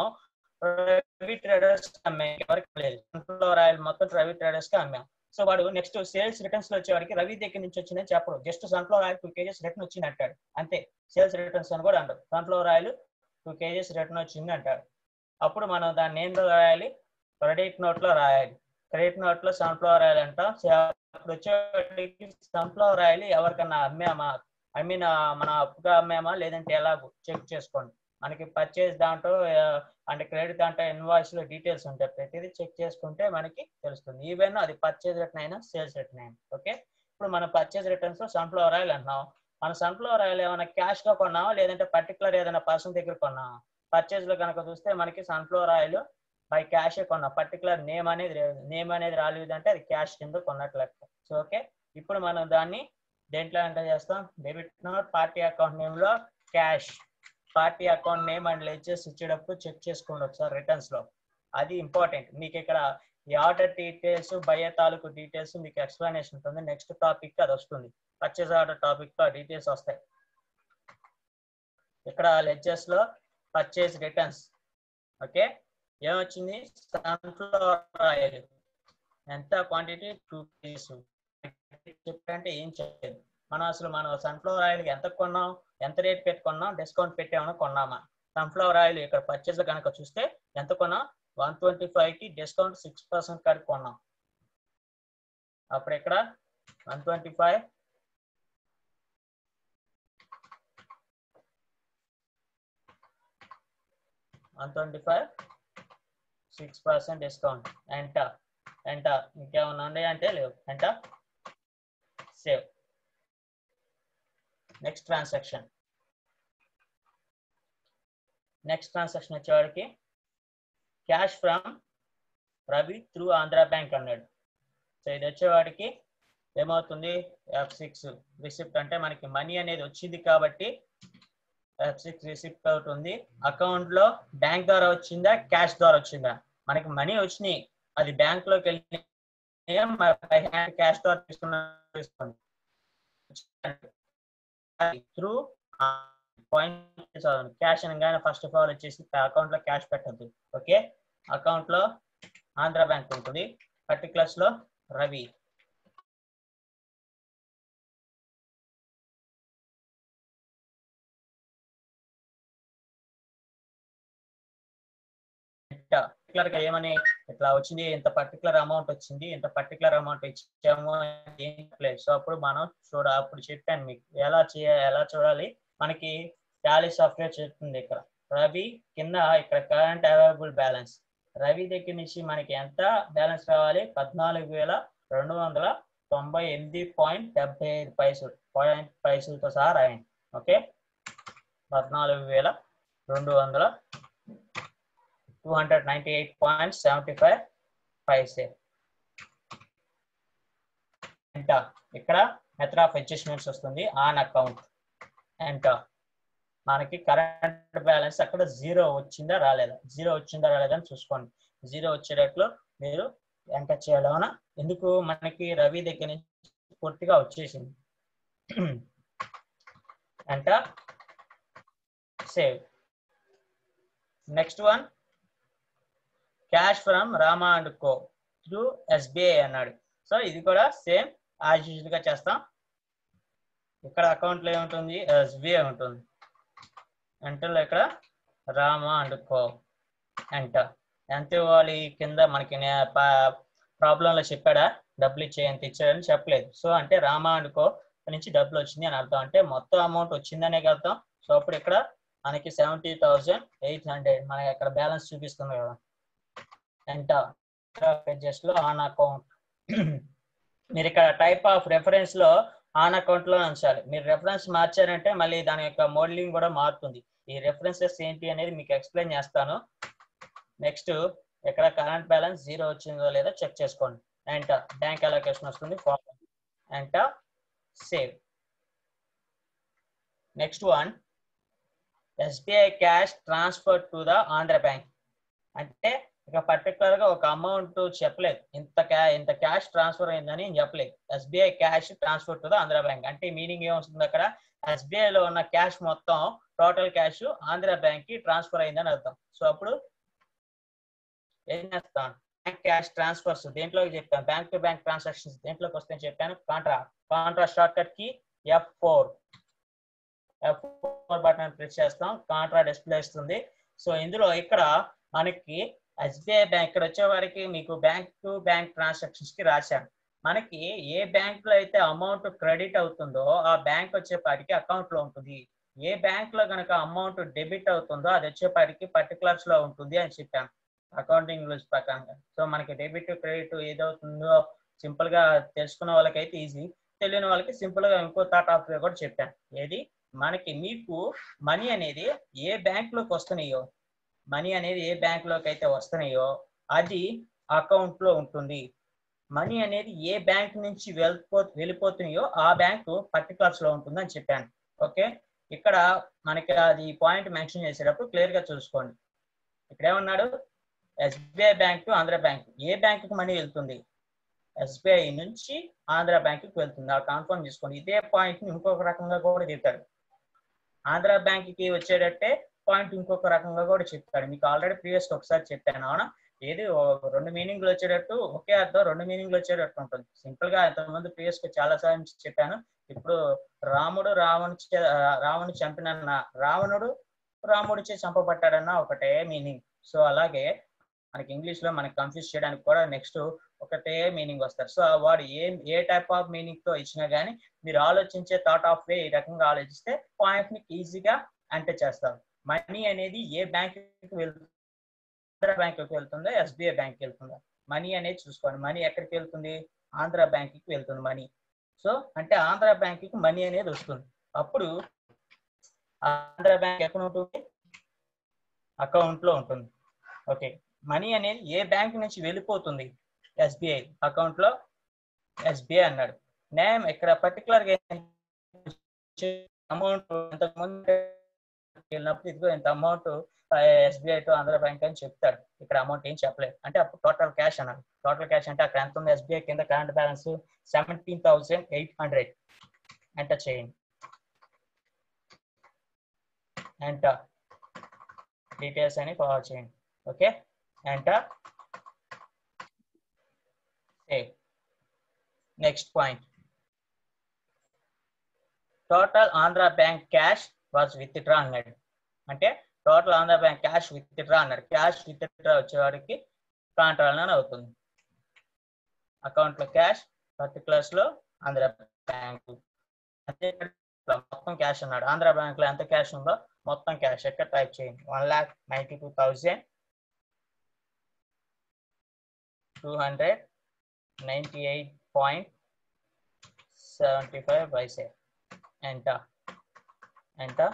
రవి ట్రేడర్స్ అమ్మాయి ఎవరికి లేదు సన్ఫ్లవర్ ఆయిల్ మొత్తం రవి ట్రేడర్స్కి అమ్మాం. సో వాడు నెక్స్ట్ సేల్స్ రిటర్న్స్లో వచ్చేవాడికి రవి దగ్గర నుంచి వచ్చిందని చెప్పడు. Just sunflower oil two KGs return వచ్చింది అంటాడు. అంతే. సేల్స్ రిటర్న్స్ అని కూడా అంటారు sunflower oil two KGs return వచ్చింది అంటాడు. అప్పుడు మనం దాన్ని ఏందో రాయాలి? క్రెడిట్ నోట్లో రాయాలి. క్రెడిట్ నోట్లో సన్ఫ్లవర్ ఆయిల్ అంటాం. అప్పుడు వచ్చేవాడికి సన్ఫ్లవర్ ఆయిల్ ఎవరికన్నా అమ్మామా? ఐ మీన్ మన అప్పుగా అమ్మామా? లేదంటే ఎలాగో? చెక్ చేసుకోండి. మనకి పర్చేస్ దాంట్లో అంటే క్రెడిట్ దాంట్లో ఇన్వాయిస్లో డీటెయిల్స్ ఉంటాయి. ప్రతిదీ చెక్ చేసుకుంటే మనకి తెలుస్తుంది. ఈవెన్ అది పర్చేజ్ రిటర్న్ అయినా సేల్స్ రిటర్న్ అయినా. ఓకే ఇప్పుడు మనం పర్చేజ్ రిటర్న్స్లో సన్ఫ్లవర్ ఆయిల్ అంటున్నాం. మన సన్ఫ్లవర్ ఆయిల్ ఏమైనా క్యాష్గా కొన్నామా లేదంటే పర్టికులర్ ఏదైనా పర్సన్ దగ్గర కొన్నామా పర్చేజ్లో కనుక చూస్తే మనకి సన్ఫ్లవర్ ఆయిల్ బై క్యాష్ కొన్నా. పర్టికులర్ నేమ్ అనేది నేమ్ అనేది రాలేదు అంటే అది క్యాష్ కింద కొన్నట్లు లెక్క సో ఓకే ఇప్పుడు మనం దాన్ని దేంట్లో ఎంటర్ చేస్తాం? Debit note party account నేమ్లో cash party account name and ledgers ఇచ్చేటప్పుడు చెక్ చేసుకోండి ఒకసారి రిటర్న్స్లో. అది ఇంపార్టెంట్. మీకు ఇక్కడ ఈ ఆర్డర్ డీటెయిల్స్ బయ తాలూకు డీటెయిల్స్ మీకు ఎక్స్ప్లెనేషన్ ఉంటుంది. నెక్స్ట్ టాపిక్ అది వస్తుంది. పర్చేస్ ఆర్డర్ టాపిక్లో డీటెయిల్స్ వస్తాయి. ఇక్కడ లెడ్జెస్లో పర్చేస్ రిటర్న్స్ ఓకే? ఏమొచ్చింది? సన్ఫ్లవర్ ఆయిల్ ఎంత క్వాంటిటీ టూ కేజీస్ చెప్పంటే ఏం చేయలేదు మనం అసలు మనం సన్ఫ్లవర్ ఆయిల్ ఎంత కొన్నాం? ఎంత రేట్ పెట్టి కొన్నాం డిస్కౌంట్ పెట్టామని కొన్నామా? సన్ఫ్లవర్ ఆయిల్ ఇక్కడ పర్చేస్ కనుక చూస్తే ఎంత కొన్నాం? వన్ ట్వంటీ ఫైవ్కి డిస్కౌంట్ సిక్స్ పర్సెంట్ కాడికి కొన్నాం. అప్పుడు ఇక్కడ one twenty five. One twenty five. Six percent discount. Enter enter ఇంకేమన్నా ఉన్నాయి అంటే లేవు. Enter save. Next transaction next transaction వచ్చేవాడికి cash from Ravi through Andhra bank అన్నాడు. సో ఇది వచ్చేవాడికి ఏమవుతుంది? ఎఫ్ సిక్స్ రిసిప్ట్ అంటే మనకి మనీ అనేది వచ్చింది కాబట్టి ఎఫ్ సిక్స్ రిసిప్ట్ అవుతుంది అకౌంట్లో బ్యాంక్ ద్వారా వచ్చిందా? క్యాష్ ద్వారా వచ్చిందా? మనకి మనీ వచ్చినాయి. అది బ్యాంక్లోకి వెళ్ళి క్యాష్ ద్వారా తీసుకున్నా త్రూ పాయింట్ క్యాష్ అనగానే ఫస్ట్ ఆఫ్ ఆల్ వచ్చేసి అకౌంట్లో క్యాష్ పెట్టద్దు. ఓకే అకౌంట్లో ఆంధ్ర బ్యాంక్ ఉంటుంది. పర్టికులర్స్లో రవి. పర్టికులర్గా ఏమని ఇట్లా వచ్చింది ఇంత పర్టికులర్ అమౌంట్ వచ్చింది ఇంత పర్టికులర్ అమౌంట్ ఇచ్చాము ఏం లేదు సో అప్పుడు మనం చూడ అప్పుడు చెప్పాను మీకు ఎలా చేయాలి ఎలా చూడాలి? మనకి టాలీ సాఫ్ట్వేర్ చెప్తుంది ఇక్కడ. రవి కింద ఇక్కడ కరెంట్ అవైలబుల్ బ్యాలెన్స్ రవి దగ్గర నుంచి మనకి ఎంత బ్యాలెన్స్ రావాలి? పద్నాలుగు వేల రెండు వందల తొంభై ఎనిమిది పాయింట్ డెబ్బై ఐదు పైసలు పాయింట్ పైసలతో సహా రాయండి. ఓకే పద్నాలుగు వేల రెండు వందల two hundred ninety eight point seventy five ఇక్కడ మెథడ్ ఆఫ్ అడ్జస్ట్మెంట్స్ వస్తుంది. ఆన్ అకౌంట్ ఎంట మనకి కరెంట్ బ్యాలెన్స్ అక్కడ జీరో వచ్చిందా రాలేదా? జీరో వచ్చిందా రాలేదా అని చూసుకోండి. జీరో వచ్చేటట్లు మీరు ఎంటర్ చేయాలవునా ఎందుకు? మనకి రవి దగ్గర నుంచి పూర్తిగా వచ్చేసింది. Enter save next one cash from Rama and co through SBI అన్నాడు. సో ఇది కూడా సేమ్ యాజ్ యూజువల్గా చేస్తాం. ఇక్కడ అకౌంట్లో ఏముంటుంది? ఎస్బీఐ ఉంటుంది. ఎంటర్లో ఇక్కడ రామా అండ్ కో ఎంటర్ ఎంత ఇవ్వాలి కింద మనకి ప్రాబ్లంలో చెప్పాడా? డబ్బులు ఇచ్చే ఎంత ఇచ్చాడని చెప్పలేదు. సో అంటే రామా అండ్ కో నుంచి డబ్బులు వచ్చింది అని అర్థం. అంటే మొత్తం అమౌంట్ వచ్చిందనే అర్థం. సో అప్పుడు ఇక్కడ మనకి సెవెంటీ థౌసండ్ ఎయిట్ హండ్రెడ్ మనకి అక్కడ బ్యాలెన్స్ చూపిస్తుంది కదా. ఎంటర్ పేజెస్లో ఆన్ అకౌంట్ మీరు ఇక్కడ టైప్ ఆఫ్ రెఫరెన్స్లో ఆన్ అకౌంట్లో ఉంచాలి. మీరు రెఫరెన్స్ మార్చారంటే మళ్ళీ దాని యొక్క మోడలింగ్ కూడా మారుతుంది. ఈ రెఫరెన్సెస్ ఏంటి అనేది మీకు ఎక్స్ప్లెయిన్ చేస్తాను. నెక్స్ట్ ఇక్కడ కరెంట్ బ్యాలెన్స్ జీరో వచ్చిందో లేదో చెక్ చేసుకోండి. ఎంటర్ బ్యాంక్ అలొకేషన్ వస్తుంది. Enter save next one SBI cash transfer to the Andhra bank అంటే ఇక పర్టికులర్గా ఒక అమౌంట్ చెప్పలేదు. ఇంత క్యా ఇంత క్యాష్ ట్రాన్స్ఫర్ అయిందని చెప్పలేదు. SBI cash transfer to the Andhra bank అంటే మీనింగ్ ఏమొస్తుంది అక్కడ? ఎస్బీఐలో ఉన్న క్యాష్ మొత్తం టోటల్ క్యాష్ ఆంధ్ర బ్యాంక్కి ట్రాన్స్ఫర్ అయిందని అర్థం. సో అప్పుడు ఏం చేస్తాం? బ్యాంక్ క్యాష్ ట్రాన్స్ఫర్స్ దేంట్లోకి చెప్పాను బ్యాంక్ టు బ్యాంక్ ట్రాన్సాక్షన్స్ దేంట్లోకి వస్తాయని చెప్పాను? Contra contra short కట్కి F four F four button press చేస్తాం. కాంట్రా డిస్ప్లే ఇస్తుంది. సో ఇందులో ఇక్కడ మనకి ఎస్బీఐ బ్యాంక్ ఇక్కడ వచ్చే వారికి మీకు బ్యాంక్ టు బ్యాంక్ ట్రాన్సాక్షన్స్కి రాశాను. మనకి ఏ బ్యాంక్లో అయితే అమౌంట్ క్రెడిట్ అవుతుందో ఆ బ్యాంక్ వచ్చేపాటికి అకౌంట్లో ఉంటుంది. ఏ బ్యాంక్లో కనుక అమౌంట్ డెబిట్ అవుతుందో అది వచ్చేపాటికి పర్టికులర్స్లో ఉంటుంది అని చెప్పాను అకౌంటింగ్ రూల్స్ ప్రకారంగా. సో మనకి డెబిట్ క్రెడిట్ ఏదవుతుందో సింపుల్గా తెలుసుకున్న వాళ్ళకైతే ఈజీ తెలియని వాళ్ళకి సింపుల్గా ఇంకో థాట్ ఆఫ్ కూడా చెప్పాను. ఏది? మనకి మీకు మనీ అనేది ఏ బ్యాంక్లోకి వస్తున్నాయో మనీ అనేది ఏ బ్యాంక్లోకి అయితే వస్తున్నాయో అది అకౌంట్లో ఉంటుంది. మనీ అనేది ఏ బ్యాంక్ నుంచి వెళ్ళిపో వెళ్ళిపోతున్నాయో ఆ బ్యాంకు పర్టికులర్స్లో ఉంటుందని చెప్పాను. ఓకే? ఇక్కడ మనకి అది పాయింట్ మెన్షన్ చేసేటప్పుడు క్లియర్గా చూసుకోండి. ఇక్కడ ఏమన్నాడు? SBI bank to Andhra bank ఏ బ్యాంకుకి మనీ వెళ్తుంది? ఎస్బీఐ నుంచి ఆంధ్ర బ్యాంకుకి వెళ్తుంది. ఆ కన్ఫర్మ్ చేసుకోండి. ఇదే పాయింట్ని ఇంకొక రకంగా కూడా చెప్తాడు ఆంధ్ర బ్యాంక్కి వచ్చేటట్టే పాయింట్ ఇంకొక రకంగా కూడా చెప్తాడు మీకు ఆల్రెడీ ప్రీవియస్ ఒకసారి చెప్పాను. అవునా? ఏది రెండు మీనింగ్లు వచ్చేటట్టు ఒకే అర్థం రెండు మీనింగ్లు వచ్చేటట్టు ఉంటుంది. సింపుల్గా ఇంతకుముందు ప్రీవియస్ చాలా సార్లు చెప్పాను. ఇప్పుడు రాముడు రావణు రావణు చంపినన్న రావణుడు రాముడిచే చంపబట్టాడన్న ఒకటే మీనింగ్. సో అలాగే మనకి ఇంగ్లీష్లో మనకి కన్ఫ్యూజ్ చేయడానికి కూడా నెక్స్ట్ ఒకటే మీనింగ్ వస్తారు. సో వాడు ఏ ఏ టైప్ ఆఫ్ మీనింగ్తో ఇచ్చినా గానీ మీరు ఆలోచించే థాట్ ఆఫ్ వే ఈ రకంగా ఆలోచిస్తే పాయింట్ని ఈజీగా అంటే చేస్తారు మనీ అనేది ఏ బ్యాంక్ వెళ్తుంది ఆంధ్ర బ్యాంక్ వెళ్తుందా ఎస్బీఐ బ్యాంక్ వెళ్తుందో. మనీ అనేది చూసుకోండి మనీ ఎక్కడికి వెళ్తుంది? ఆంధ్ర బ్యాంక్కి వెళ్తుంది మనీ. సో అంటే ఆంధ్ర బ్యాంక్కి మనీ అనేది వస్తుంది. అప్పుడు ఆంధ్ర బ్యాంక్ ఎక్కడ ఉంటుంది? అకౌంట్లో ఉంటుంది. ఓకే. మనీ అనేది ఏ బ్యాంక్ నుంచి వెళ్ళిపోతుంది? ఎస్బీఐ అకౌంట్లో. ఎస్బీఐ అన్నాడు. నేమ్ ఇక్కడ పర్టికులర్గా అమౌంట్ ఇంతకుముందు వెళ్ళినప్పుడు ఇదిగో ఇంత amount SBI to Andhra bank అని చెప్తాడు. ఇక్కడ అమౌంట్ ఏం చెప్పలేదు. అంటే అప్పుడు టోటల్ క్యాష్ అన్నాడు. టోటల్ క్యాష్ అంటే అక్కడ ఎంత ఉంది? ఎస్బీఐ కింద current balance seventeen thousand eight hundred enter చేయండి. ఎంటర్ డీటెయిల్స్ అని ఫాలో చేయండి. Okay enter save next point total Andhra bank cash was withdraw అన్నాడు. అంటే total Andhra bank cash withdraw అన్నాడు క్యాష్ విత్ డ్రా వచ్చేవాడికి కాంట్రాల్ అవుతుంది. అకౌంట్లో క్యాష్ పర్టికులర్స్లో ఆంధ్ర బ్యాంక్. మొత్తం క్యాష్ అన్నాడు. ఆంధ్ర బ్యాంక్లో ఎంత క్యాష్ ఉందో మొత్తం క్యాష్. ఎక్కడ టైప్ చేయండి. One lakh ninety two thousand two hundred ninety eight point seventy five by seven enter enter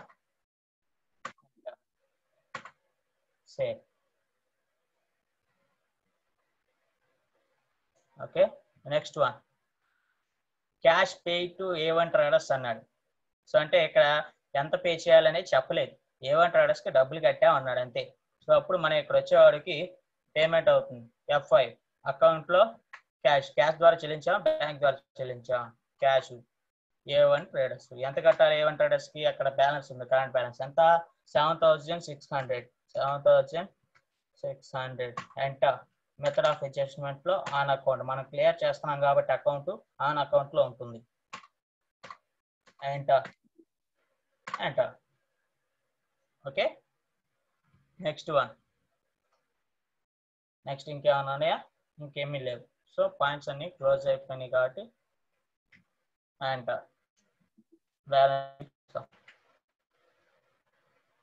save okay next one cash pay to A one traders అన్నాడు. So అంటే ఇక్కడ ఎంత పే చేయాలనేది చెప్పలేదు. ఏ వన్ ట్రేడర్స్కి డబ్బులు కట్టాం అన్నాడు అంతే. సో అప్పుడు మనం ఇక్కడ వచ్చేవాడికి పేమెంట్ అవుతుంది. ఎఫ్ అకౌంట్లో క్యాష్ క్యాష్ ద్వారా చెల్లించాం బ్యాంక్ ద్వారా చెల్లించాం. క్యాష్ ఏ వన్ ట్రేడర్స్ ఎంత కట్టాలి ఏ వన్ ట్రేడర్స్కి అక్కడ బ్యాలెన్స్ ఉంది కరెంట్ బ్యాలెన్స్ ఎంత? Seven thousand six hundred seven thousand six hundred ఎంత మెథడ్ ఆఫ్ అడ్జస్ట్మెంట్లో ఆన్ అకౌంట్ మనం క్లియర్ చేస్తున్నాం కాబట్టి అకౌంట్ ఆన్ అకౌంట్లో ఉంటుంది. Enter enter okay next one next ఇంకేమైనా ఉన్నాయా? ఇంకేమీ లేవు. సో పాయింట్స్ అన్ని క్లోజ్ అయిపోయినాయి కాబట్టి enter balance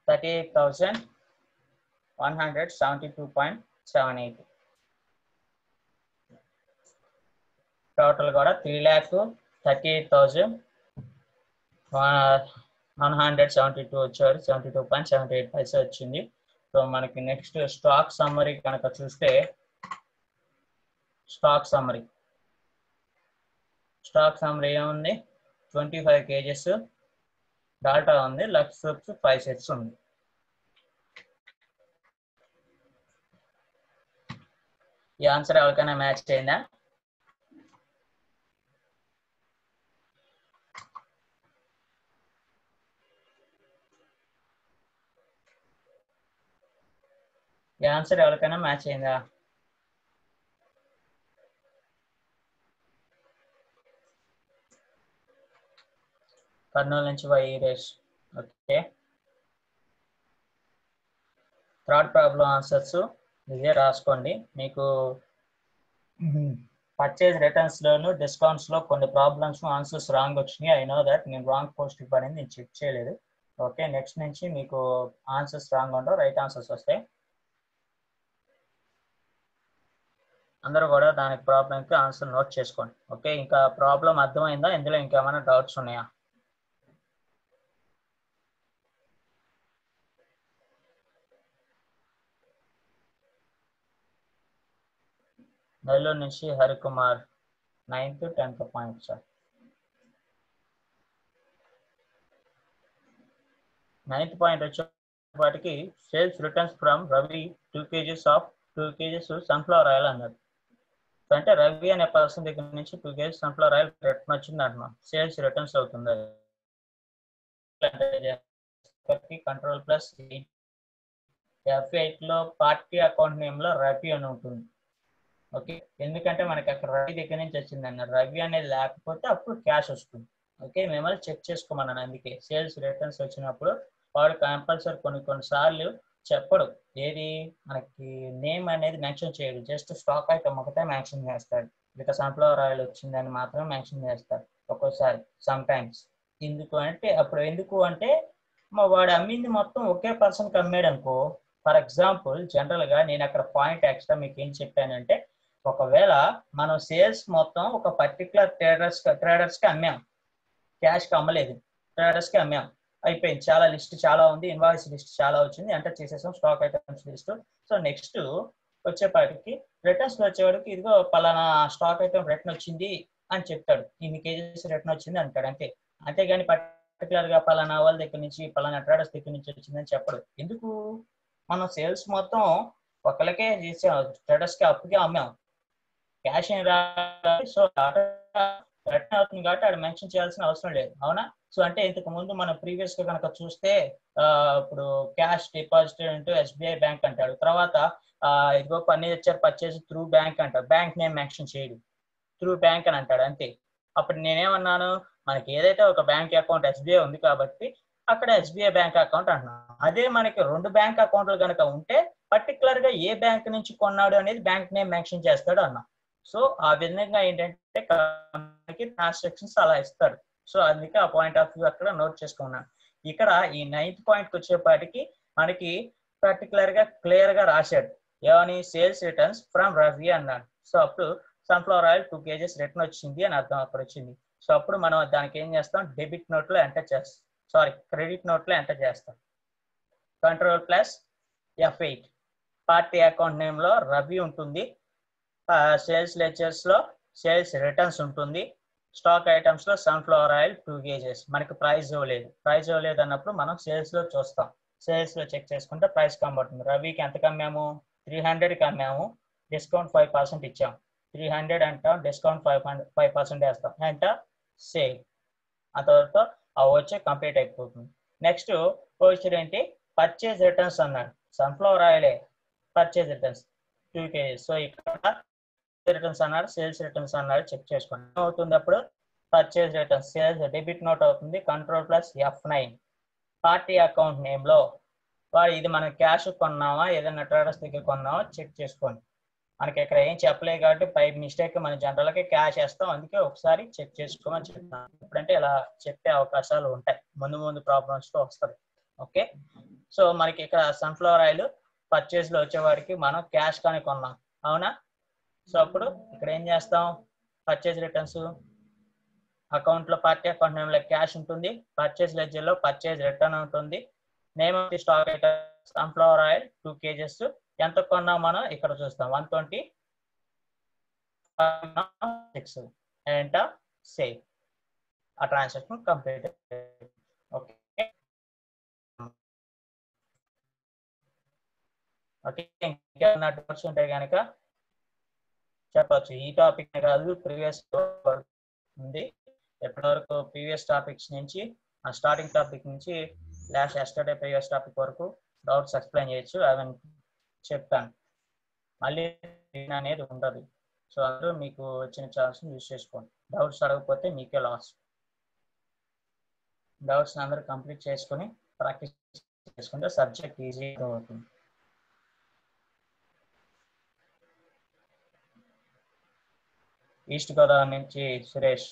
thirty eight thousand one hundred seventy two point seven eight total కూడా three lakh thirty eight thousand one hundred seventy two వచ్చారు. Seventy two point seventy eight paisa వచ్చింది. So మనకి next stock summary కనుక చూస్తే stock summary stock summary ఏముంది? Twenty five kgs Dalda ఉంది. Lux soaps five sets ఉంది. ఈ ఆన్సర్ ఎవరికైనా మ్యాచ్ అయిందా? ఈ ఆన్సర్ ఎవరికైనా మ్యాచ్ అయిందా? కర్నూలు నుంచి వై రేష్ ఓకే. Third problem answers. ఇదే రాసుకోండి. మీకు పర్చేజ్ రిటర్న్స్ లోను డిస్కౌంట్స్లో కొన్ని ప్రాబ్లమ్స్ ఆన్సర్స్ రాంగ్ వచ్చినాయి. ఐ నో దట్ నేను రాంగ్ పోస్ట్ ఇవ్వని నేను చెక్ చేయలేదు. ఓకే. నెక్స్ట్ నుంచి మీకు ఆన్సర్స్ రాంగ్ ఉండవు. రైట్ ఆన్సర్స్ వస్తాయి. అందరూ కూడా దానికి ప్రాబ్లంకి ఆన్సర్ నోట్ చేసుకోండి. ఓకే. ఇంకా ప్రాబ్లం అర్థమైందా? ఇందులో ఇంకేమైనా డౌట్స్ ఉన్నాయా? నెల్లూరు నుంచి Harikumar ninth tenth point sir. Ninth point వచ్చేపాటికి sales returns from Ravi two KGs of two KGs sunflower oil అన్నారు. అంటే రవి అనే పర్సన్ దగ్గర నుంచి two KGs sunflower oil return వచ్చింది అంటున్నాం సేల్స్ రిటర్న్స్ అవుతుంది. కంట్రోల్ ప్లస్ ఎఫ్ ఎయిట్లో పార్టీ అకౌంట్ నేమ్లో రవి అని ఉంటుంది. ఓకే? ఎందుకంటే మనకి అక్కడ రవి దగ్గర నుంచి వచ్చింది అన్న రవి అనేది లేకపోతే అప్పుడు క్యాష్ వస్తుంది. ఓకే? మిమ్మల్ని చెక్ చేసుకోమన్నాను అందుకే. సేల్స్ రిటర్న్స్ వచ్చినప్పుడు వాడు కంపల్సరీ కొన్ని కొన్ని సార్లు చెప్పడు. ఏది? మనకి నేమ్ అనేది మెన్షన్ చేయడు. జస్ట్ స్టాక్ ఐటమ్ ఒకటే మెన్షన్ చేస్తాడు. ఇక సన్ఫ్లవర్ ఆయిల్ వచ్చిందని మాత్రం మెన్షన్ చేస్తాడు ఒక్కోసారి సమ్ టైమ్స్ ఎందుకు అంటే అప్పుడు ఎందుకు అంటే మా వాడు అమ్మింది మొత్తం ఒకే పర్సన్కి అమ్మాడు అనుకో ఫర్ ఎగ్జాంపుల్ జనరల్గా నేను అక్కడ పాయింట్ ఎక్స్ట్రా మీకు ఏం చెప్పానంటే ఒకవేళ మనం సేల్స్ మొత్తం ఒక పర్టికులర్ ట్రేడర్స్ ట్రేడర్స్కి అమ్మాం. క్యాష్కి అమ్మలేదు. ట్రేడర్స్కి అమ్మాం. అయిపోయింది. చాలా లిస్ట్ చాలా ఉంది. ఇన్వాయిస్ లిస్ట్ చాలా వచ్చింది. ఎంటర్ చేసేసాం. Stock items list so next వచ్చేపాటికి రిటర్న్స్ వచ్చేవాడికి ఇదిగో పలానా స్టాక్ ఐటమ్ రిటర్న్ వచ్చింది అని చెప్తాడు. ఇన్ని కేజీస్ రిటర్న్ వచ్చింది అంటాడు. అంతే. అంతేగాని పర్టికులర్గా పలానా వాళ్ళ దగ్గర నుంచి పలానా ట్రేడర్స్ దగ్గర నుంచి వచ్చిందని చెప్పడు. ఎందుకు? మనం సేల్స్ మొత్తం ఒకరికే చేసాం ట్రేడర్స్కి అప్పుకే అమ్మాం. క్యాష్ ఏం రావాలి సో రిటర్న్ అవుతుంది కాబట్టి ఆడ మెన్షన్ చేయాల్సిన అవసరం లేదు. అవునా? సో అంటే ఇంతకు ముందు మనం ప్రీవియస్గా కనుక చూస్తే ఇప్పుడు cash deposit into SBI bank అంటాడు. తర్వాత ఇదిగో పని తెచ్చారు పర్చేజ్ త్రూ బ్యాంక్ అంటాడు. బ్యాంక్ నేమ్ మెన్షన్ చేయడు. త్రూ బ్యాంక్ అని అంటాడు. అంతే. అప్పుడు నేనేమన్నాను మనకి ఏదైతే ఒక బ్యాంక్ అకౌంట్ ఎస్బీఐ ఉంది కాబట్టి అక్కడ ఎస్బీఐ బ్యాంక్ అకౌంట్ అంటున్నాను అదే మనకి రెండు బ్యాంక్ అకౌంట్లు కనుక ఉంటే పర్టికులర్గా ఏ బ్యాంక్ నుంచి కొన్నాడు అనేది బ్యాంక్ నేమ్ మెన్షన్ చేస్తాడు అన్నా. సో ఆ విధంగా ఏంటంటే మనకి ట్రాన్సాక్షన్స్ అలా ఇస్తాడు సో అందుకే ఆ పాయింట్ ఆఫ్ వ్యూ అక్కడ నోట్ చేసుకున్నాను ఇక్కడ ఈ నైన్త్ పాయింట్ వచ్చేపాటికి మనకి పర్టికులర్గా క్లియర్గా రాశాడు. ఏమని? సేల్స్ రిటర్న్స్ ఫ్రమ్ రవి అన్నాడు. సో అప్పుడు sunflower oil two KGs return వచ్చింది అని అర్థం అక్కడ వచ్చింది. సో అప్పుడు మనం దానికి ఏం చేస్తాం? డెబిట్ నోట్లో ఎంటర్ చేస్తాం. సారీ క్రెడిట్ నోట్లో ఎంటర్ చేస్తాం. Control plus F eight party account నేమ్లో Ravi ఉంటుంది. సేల్స్ లెక్చర్స్లో సేల్స్ రిటర్న్స్ ఉంటుంది. స్టాక్ ఐటమ్స్లో సన్ఫ్లవర్ ఆయిల్ టూ కేజెస్ మనకి ప్రైస్ ఇవ్వలేదు. ప్రైస్ ఇవ్వలేదు అన్నప్పుడు మనం సేల్స్లో చూస్తాం. సేల్స్లో చెక్ చేసుకుంటే ప్రైస్ కనబడుతుంది రవికి ఎంత కమ్మాము? త్రీ హండ్రెడ్కి అమ్మాము. డిస్కౌంట్ ఫైవ్ పర్సెంట్ ఇచ్చాం. త్రీ హండ్రెడ్ అంటాం discount five hundred five percent వేస్తాం. అంట సేల్ అంతవరకు అవి వచ్చే కంప్లీట్ అయిపోతుంది. నెక్స్ట్ క్వశ్చన్ ఏంటి? పర్చేజ్ రిటర్న్స్ అన్నాడు sunflower ఆయిలే purchase returns two KGs so ఇక్కడ రిటర్న్స్ అన్నాడు సేల్స్ రిటర్న్స్ అన్నాడు చెక్ చేసుకోండి. అవుతుంది అప్పుడు? Purchase returns sales debit note అవుతుంది. Control plus F nine party account నేమ్లో వాడు ఇది మనం క్యాష్ కొన్నామా? ఏదైనా ట్రేడర్స్ దగ్గర కొన్నామా? చెక్ చేసుకోండి. మనకి ఇక్కడ ఏం చెప్పలేదు కాబట్టి పై మిస్టేక్ మనం జనరల్గా క్యాష్ వేస్తాం. అందుకే ఒకసారి చెక్ చేసుకోమని చెప్తాను ఎప్పుడంటే ఇలా చెప్పే అవకాశాలు ఉంటాయి. ముందు ముందు ప్రాబ్లమ్స్తో వస్తుంది ఓకే? సో మనకి ఇక్కడ సన్ఫ్లవర్ ఆయిల్ పర్చేజ్లో వచ్చేవాడికి మనం క్యాష్ కానీ కొన్నాం. అవునా? సో అప్పుడు ఇక్కడ ఏం చేస్తాం? పర్చేజ్ రిటర్న్స్ అకౌంట్లో పార్టీ అకౌంట్ నేమ్లో క్యాష్ ఉంటుంది. పర్చేజ్ లెడ్జర్లో పర్చేజ్ రిటర్న్ ఉంటుంది. Name of the stock item sunflower oil two KGs ఎంత కొన్నాం మనం? ఇక్కడ చూస్తాం. One twenty six and save ఆ ట్రాన్సాక్షన్ కంప్లీట్ ఓకే ఓకే ఇంకేమన్నా డౌట్స్ ఉంటే కనుక చెప్పచ్చు. ఈ టాపిక్ కాదు ప్రీవియస్ ఉంది. ఎప్పటి వరకు ప్రీవియస్ టాపిక్స్ నుంచి ఆ స్టార్టింగ్ టాపిక్ నుంచి లాస్ట్ ఎస్టర్డే ప్రీవియస్ టాపిక్ వరకు డౌట్స్ ఎక్స్ప్లెయిన్ చేయొచ్చు. అవన్నీ చెప్తాను మళ్ళీ అనేది ఉండదు. సో అందరూ మీకు వచ్చిన ఛాన్స్ యూజ్ చేసుకోండి. డౌట్స్ అడగకపోతే మీకే లాస్ డౌట్స్ అందరూ కంప్లీట్ చేసుకొని ప్రాక్టీస్ చేసుకుంటే సబ్జెక్ట్ ఈజీగా అవుతుంది. ఈస్ట్ గోదావరి నుంచి సురేష్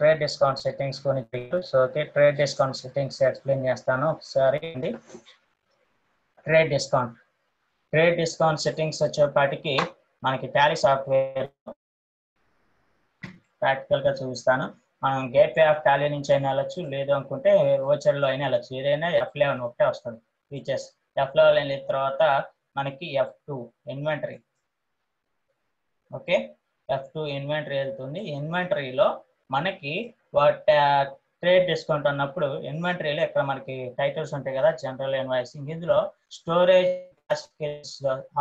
ట్రేడ్ డిస్కౌంట్ సెట్టింగ్స్ గురించి so okay trade discount settings explain చేస్తాను ఒకసారి trade discount. Trade discount settings వచ్చేపాటికి మనకి టాలీ సాఫ్ట్వేర్ ప్రాక్టికల్గా చూపిస్తాను. మనం గేట్ వే ఆఫ్ టాలీ నుంచి అయినా వెళ్ళచ్చు లేదు అనుకుంటే ఓచర్లో అయినా వెళ్ళచ్చు. ఏదైనా ఎఫ్ లెవెన్ ఒకటే వస్తుంది ఫీచర్స్. ఎఫ్ లెవెన్ వెళ్ళిన తర్వాత మనకి F two inventory. Okay? F two inventory వెళ్తుంది. ఇన్వెంటరీలో మనకి ట్రేడ్ డిస్కౌంట్ అన్నప్పుడు ఇన్వెంటరీలో ఇక్కడ మనకి టైటిల్స్ ఉంటాయి కదా జనరల్ ఇన్వాయిసింగ్ ఇందులో స్టోరేజ్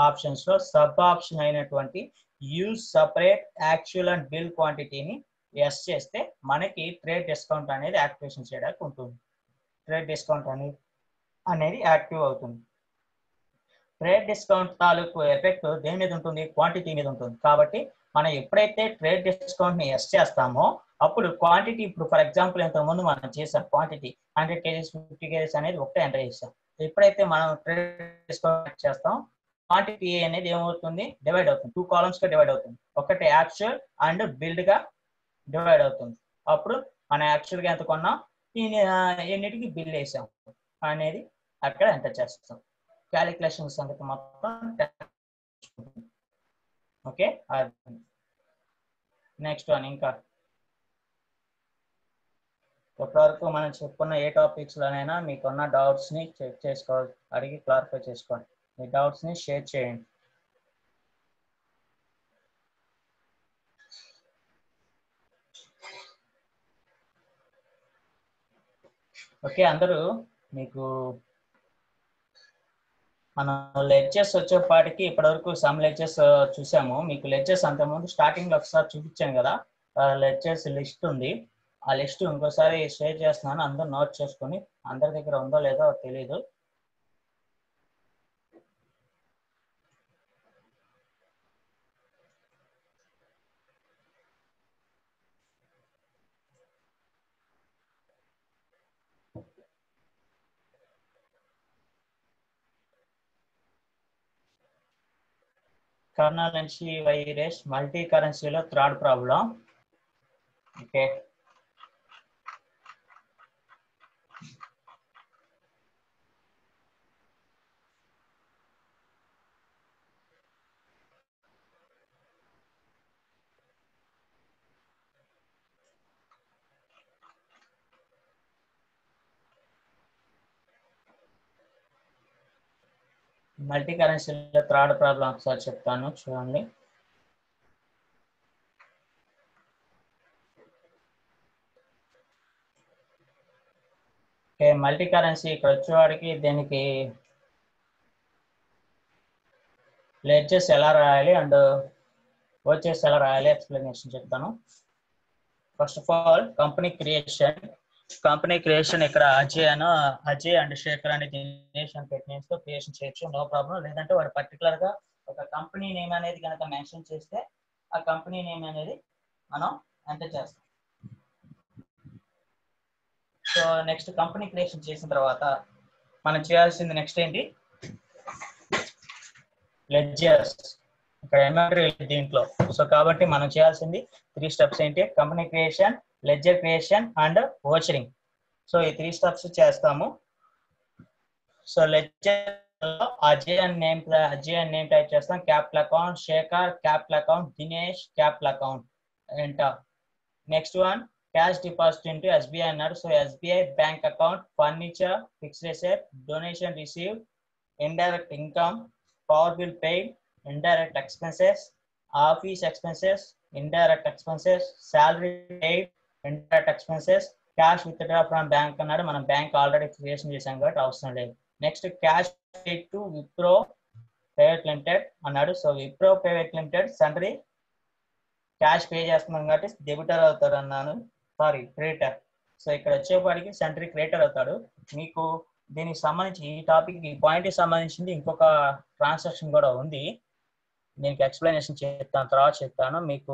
ఆప్షన్స్లో సబ్ ఆప్షన్ అయినటువంటి use separate actual and bill క్వాంటిటీని ఎస్ చేస్తే మనకి ట్రేడ్ డిస్కౌంట్ అనేది యాక్టివేషన్ చేయడానికి ఉంటుంది. ట్రేడ్ డిస్కౌంట్ అనేది అనేది యాక్టివ్ అవుతుంది. ట్రేడ్ డిస్కౌంట్ తాలూకు ఎఫెక్ట్ దేని మీద ఉంటుంది? క్వాంటిటీ మీద ఉంటుంది. కాబట్టి మనం ఎప్పుడైతే ట్రేడ్ డిస్కౌంట్ని ఎస్ చేస్తామో అప్పుడు క్వాంటిటీ ఇప్పుడు ఫర్ ఎగ్జాంపుల్ ఇంతకుముందు మనం చేసాం quantity hundred KGs fifty KGs అనేది ఒకటే ఎంటర్ చేసాం. ఎప్పుడైతే మనం ట్రేడ్ డిస్కౌంట్ చేస్తాం క్వాంటిటీ అనేది ఏమవుతుంది? డివైడ్ అవుతుంది. టూ కాలమ్స్గా డివైడ్ అవుతుంది. ఒకటి యాక్చువల్ అండ్ బిల్డ్గా డివైడ్ అవుతుంది. అప్పుడు మనం యాక్చువల్గా ఎంత కొన్నాం? ఎన్నిటికి బిల్ వేసాం అనేది అక్కడ ఎంటర్ చేస్తాం. క్యాలిక్యులేషన్ సంగతి మొత్తం ఓకే? నెక్స్ట్ వన్ ఇంకా. ఇప్పటివరకు మనం చెప్పుకున్న ఏ టాపిక్స్ లోనైనా మీకున్న డౌట్స్ని చెక్ చేసుకోవాలి. అడిగి క్లారిఫై చేసుకోండి. మీ డౌట్స్ని షేర్ చేయండి. ఓకే అందరూ మీకు మనం లెక్చర్స్ వచ్చేపాటికి ఇప్పటివరకు సమ్ లెక్చర్స్ uh, చూసాము. మీకు లెక్చర్స్ అంతకుముందు స్టార్టింగ్లో ఒకసారి చూపించాను కదా. లెక్చర్స్ లిస్ట్ ఉంది. ఆ లిస్ట్ ఇంకోసారి షేర్ చేస్తున్నాను. అందరూ నోట్ చేసుకొని అందరి దగ్గర ఉందో లేదో తెలియదు. కర్నల్ నుంచి వైరస్ మల్టీ కరెన్సీలో థర్డ్ ప్రాబ్లం ఓకే మల్టీ కరెన్సీలో థర్డ్ ప్రాబ్లం ఒకసారి చెప్తాను చూడండి. ఓకే మల్టీ కరెన్సీ ఇక్కడ వచ్చేవాడికి దీనికి లెడ్జెస్ ఎలా రాయాలి అండ్ వచ్చేసి ఎలా రాయాలి ఎక్స్ప్లెనేషన్ చెప్తాను. First of all company creation company creation ఇక్కడ అజయ్ అను అజయ్ అండ్ శేఖర్ అనే దినేష్ అని పెట్టినేమ్స్తో క్రియేషన్ చేయొచ్చు నో ప్రాబ్లం లేదంటే వాడు పర్టికులర్గా ఒక కంపెనీ నేమ్ అనేది కనుక మెన్షన్ చేస్తే ఆ కంపెనీ నేమ్ అనేది మనం ఎంటర్ చేస్తాం. సో నెక్స్ట్ కంపెనీ క్రియేషన్ చేసిన తర్వాత మనం చేయాల్సింది నెక్స్ట్ ఏంటి? లెడ్జర్స్ ఇక్కడ ఎన్ఆర్ఐ దీంట్లో. సో కాబట్టి మనం చేయాల్సింది త్రీ స్టెప్స్ ఏంటి? Company creation ledger creation and vouchering so ఈ త్రీ స్టెప్స్ చేస్తాము. సో లెడ్జర్ అజయ్ అని నేమ్ అజయ్ అని నేమ్ టైప్ చేస్తాం. Capital account Shekhar capital account Dinesh capital account enter next one cash deposit into SBI అన్నారు. So SBI bank account furniture fixed asset donation receive indirect income power bill paid indirect expenses office expenses indirect expenses salary paid indirect expenses cash withdraw from bank అన్నాడు. మనం bank already creation చేసాం కాబట్టి అవసరం లేదు. Next cash to Wipro private limited అన్నాడు. So Wipro private limited sundry cash pay చేస్తున్నాం కాబట్టి debtor అవుతాడు అన్నాను. సారీ క్రియేటర్ సో ఇక్కడ వచ్చేపాటికి సెంట్రీ క్రియేటర్ అవుతాడు. మీకు దీనికి సంబంధించి ఈ టాపిక్ ఈ పాయింట్కి సంబంధించింది ఇంకొక ట్రాన్సాక్షన్ కూడా ఉంది. దీనికి ఎక్స్ప్లెనేషన్ చెప్తాను తర్వాత చెప్తాను. మీకు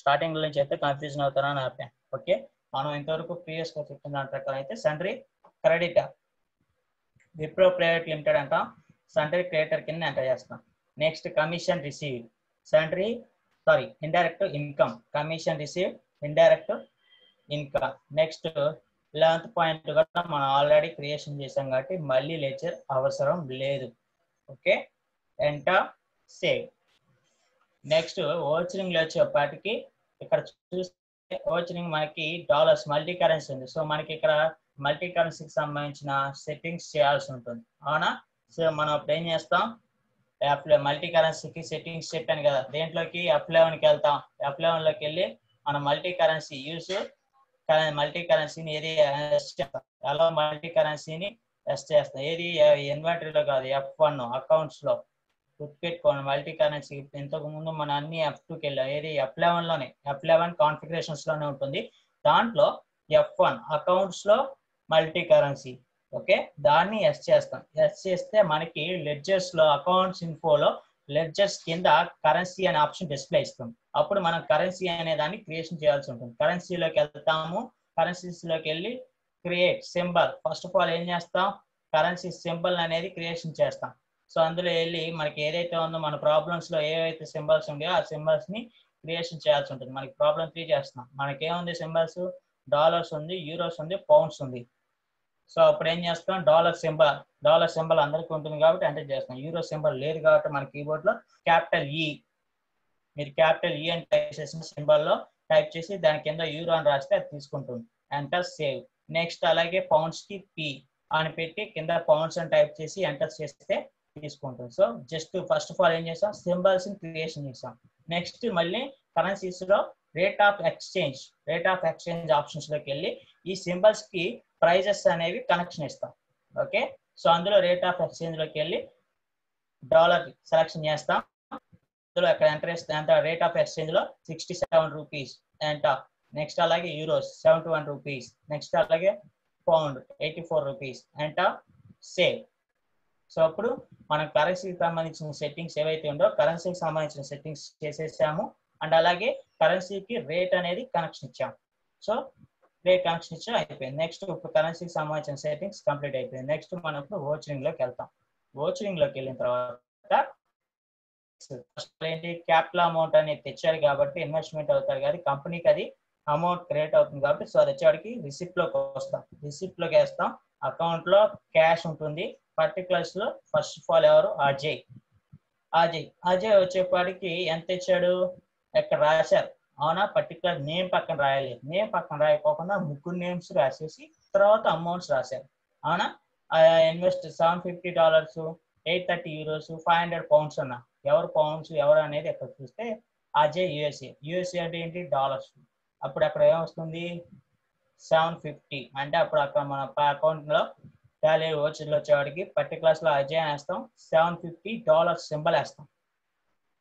స్టార్టింగ్ నుంచి అయితే కన్ఫ్యూజన్ అవుతారని ఆపాను ఓకే మనం ఇంతవరకు ప్రీవియస్గా చెప్పిన దాని ప్రకారం అయితే sundry creditor Wipro private limited అంటాం సండ్రీ క్రియేటర్ కింద ఎంటర్ చేస్తాం next commission receive. Sundry sorry indirect income. Commission receive indirect income. Next eleventh point కూడా మనం ఆల్రెడీ క్రియేషన్ చేసాం కాబట్టి మళ్ళీ లెక్చర్ అవసరం లేదు. ఓకే? Enter save. నెక్స్ట్ ఓచరింగ్లో వచ్చేపాటికి ఇక్కడ చూస్తే ఓచరింగ్ మనకి డాలర్స్ మల్టీ కరెన్సీ ఉంది. సో మనకి ఇక్కడ మల్టీ కరెన్సీకి సంబంధించిన సెట్టింగ్స్ చేయాల్సి ఉంటుంది. అవునా? సో మనం ఇప్పుడు ఏం చేస్తాం? అప్లై మల్టీ కరెన్సీకి సెట్టింగ్స్ చెప్పాను కదా. దేంట్లోకి? ఎఫ్ వెళ్తాం. ఎఫ్ వెళ్ళి మనం మల్టీ కరెన్సీ యూస్ మల్టీ కరెన్సీని ఏది ఎలా మల్టీ కరెన్సీని ఎస్ చేస్తాం. ఏది? ఇన్వెంటరీలో కాదు ఎఫ్ వన్ అకౌంట్స్లో. గుర్తుపెట్టుకోండి మల్టీ కరెన్సీ ఇంతకు ముందు మన అన్ని ఎఫ్ టూకి వెళ్ళాం ఏది ఎఫ్ లెవెన్లోనే ఎఫ్ లెవెన్ కాన్ఫిగరేషన్స్లోనే ఉంటుంది. దాంట్లో ఎఫ్ వన్ అకౌంట్స్లో మల్టీ కరెన్సీ ఓకే? దాన్ని ఎస్ చేస్తాం. ఎస్ చేస్తే మనకి లెడ్జర్స్లో అకౌంట్స్ ఇన్ఫోలో లెడ్జర్స్ కింద కరెన్సీ అనే ఆప్షన్ డిస్ప్లే ఇస్తుంది అప్పుడు మనం కరెన్సీ అనే దాన్ని క్రియేషన్ చేయాల్సి ఉంటుంది. కరెన్సీలోకి వెళ్తాము. కరెన్సీస్లోకి వెళ్ళి create symbol. First of all ఏం చేస్తాం? కరెన్సీ సింబల్ అనేది క్రియేషన్ చేస్తాం. సో అందులో వెళ్ళి మనకి ఏదైతే ఉందో మన ప్రాబ్లమ్స్లో ఏవైతే సింబల్స్ ఉన్నాయో ఆ సింబల్స్ని క్రియేషన్ చేయాల్సి ఉంటుంది. మనకి ప్రాబ్లం త్రీ చేస్తున్నాం. మనకి ఏముంది సింబల్స్ డాలర్స్ ఉంది యూరోస్ ఉంది పౌండ్స్ ఉంది. సో అప్పుడు ఏం చేస్తాం? డాలర్ సింబల్ డాలర్ సింబల్ అందరికీ ఉంటుంది కాబట్టి ఎంటర్ చేస్తాం యూరో సింబల్ లేదు కాబట్టి మన కీబోర్డ్లో క్యాపిటల్ ఈ e. మీరు క్యాపిటల్ ఈ e అని టైప్ చేసిన సింబల్లో టైప్ చేసి దాని కింద యూరో అని రాస్తే అది తీసుకుంటుంది. ఎంటర్ సేవ్ నెక్స్ట్ అలాగే పౌండ్స్కి పి అని పెట్టి కింద పౌండ్స్ అని టైప్ చేసి ఎంటర్ చేస్తే తీసుకుంటాం so just first of all ఏం చేస్తాం? సింబల్స్ క్రియేషన్ చేస్తాం. నెక్స్ట్ మళ్ళీ కరెన్సీస్లో rate of exchange rate of exchange ఆప్షన్స్లోకి వెళ్ళి ఈ సింబల్స్కి ప్రైజెస్ అనేవి కనెక్షన్ ఇస్తాం ఓకే సో అందులో రేట్ ఆఫ్ ఎక్స్చేంజ్లోకి వెళ్ళి డాలర్ సెలెక్షన్ చేస్తాం. అందులో అక్కడ ఎంటర్ ఎంత రేట్ ఆఫ్ ఎక్స్చేంజ్లో సిక్స్టీ సెవెన్ రూపీస్ ఎంత నెక్స్ట్ అలాగే euros seventy one rupees next అలాగే పౌండ్ ఎయిటీ ఫోర్ రూపీస్ ఎంత సేవ్ సో అప్పుడు మనం కరెన్సీకి సంబంధించిన సెట్టింగ్స్ ఏవైతే ఉందో కరెన్సీకి సంబంధించిన సెట్టింగ్స్ చేసేసాము. అండ్ అలాగే కరెన్సీకి రేట్ అనేది కనెక్షన్ ఇచ్చాము సో రేట్ కనెక్షన్ ఇచ్చి అయిపోయింది. నెక్స్ట్ ఇప్పుడు కరెన్సీకి సంబంధించిన సెట్టింగ్స్ కంప్లీట్ అయిపోయింది. నెక్స్ట్ మనం ఇప్పుడు ఓచరింగ్లోకి వెళ్తాం. ఓచరింగ్లోకి వెళ్ళిన తర్వాత ఏంటి? క్యాపిటల్ అమౌంట్ అనేది తెచ్చారు కాబట్టి ఇన్వెస్ట్మెంట్ అవుతారు కానీ కంపెనీకి అది అమౌంట్ క్రియేట్ అవుతుంది కాబట్టి సో అది వచ్చేవాడికి రిసిప్ట్లోకి వస్తాం. రిసిప్ట్లోకి వేస్తాం. అకౌంట్లో క్యాష్ ఉంటుంది. పర్టికులర్స్లో ఫస్ట్ ఆఫ్ ఆల్ ఎవరు? అజయ్. అజయ్. అజయ్ వచ్చేపాటికి ఎంత ఇచ్చాడు? ఎక్కడ రాశారు? అవునా? పర్టికులర్ నేమ్ పక్కన రాయాలి నేమ్ పక్కన రాయకోకుండా ముగ్గురు నేమ్స్ రాసేసి తర్వాత అమౌంట్స్ రాశారు. అవునా? Invest seven fifty dollars eight thirty euros five hundred pounds అన్న. ఎవరు పౌండ్స్ ఎవరు అనేది ఇక్కడ చూస్తే అజయ్ యుఎస్ఏ యుఎస్ఏ అంటే ఏంటి? డాలర్స్ అప్పుడు అక్కడ ఏమొస్తుంది సెవెన్ ఫిఫ్టీ అంటే అప్పుడు అక్కడ మన అకౌంట్లో టాలీ ఓచర్లు వచ్చేవాడికి పట్టి క్లాస్లో అజయ్ వేస్తాం. సెవెన్ ఫిఫ్టీ డాలర్ సింబల్ వేస్తాం.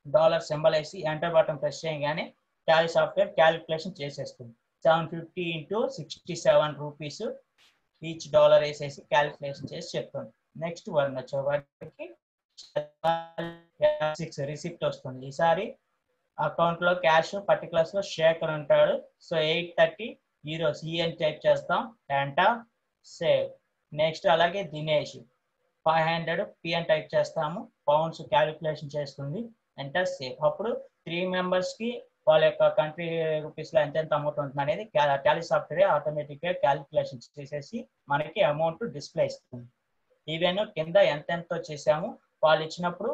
డాలర్ సింబల్ వేసి ఎంటర్ బటన్ ప్రెస్ చేయగానే టాలీ సాఫ్ట్వేర్ క్యాలిక్యులేషన్ చేసేస్తుంది. Seven fifty into sixty seven rupees each dollar వేసేసి క్యాలిక్యులేషన్ చేసి చెప్తుంది. నెక్స్ట్ వన్ వచ్చేవాడికి సిక్స్ రిసిప్ట్ వస్తుంది. ఈసారి అకౌంట్లో క్యాష్ పర్టికులర్స్లో షేఖర్ శేఖర్ ఉంటాడు. సో ఎయిట్ థర్టీ ఈరోజు ఈఎన్ టైప్ చేస్తాం. Enter save. నెక్స్ట్ అలాగే దినేష్. ఫైవ్ హండ్రెడ్ పి అని టైప్ చేస్తాము. పౌండ్స్ క్యాలిక్యులేషన్ చేస్తుంది. ఎంటర్ సేఫ్ అప్పుడు త్రీ మెంబర్స్కి వాళ్ళ యొక్క కంట్రీ రూపీస్లో ఎంత ఎంత అమౌంట్ ఉంటుంది అనేది టాలీ సాఫ్ట్వేర్ ఆటోమేటిక్గా క్యాలిక్యులేషన్ చేసేసి మనకి అమౌంట్ డిస్ప్లే ఇస్తుంది ఈవెన్ కింద ఎంతెంత చేసాము వాళ్ళు ఇచ్చినప్పుడు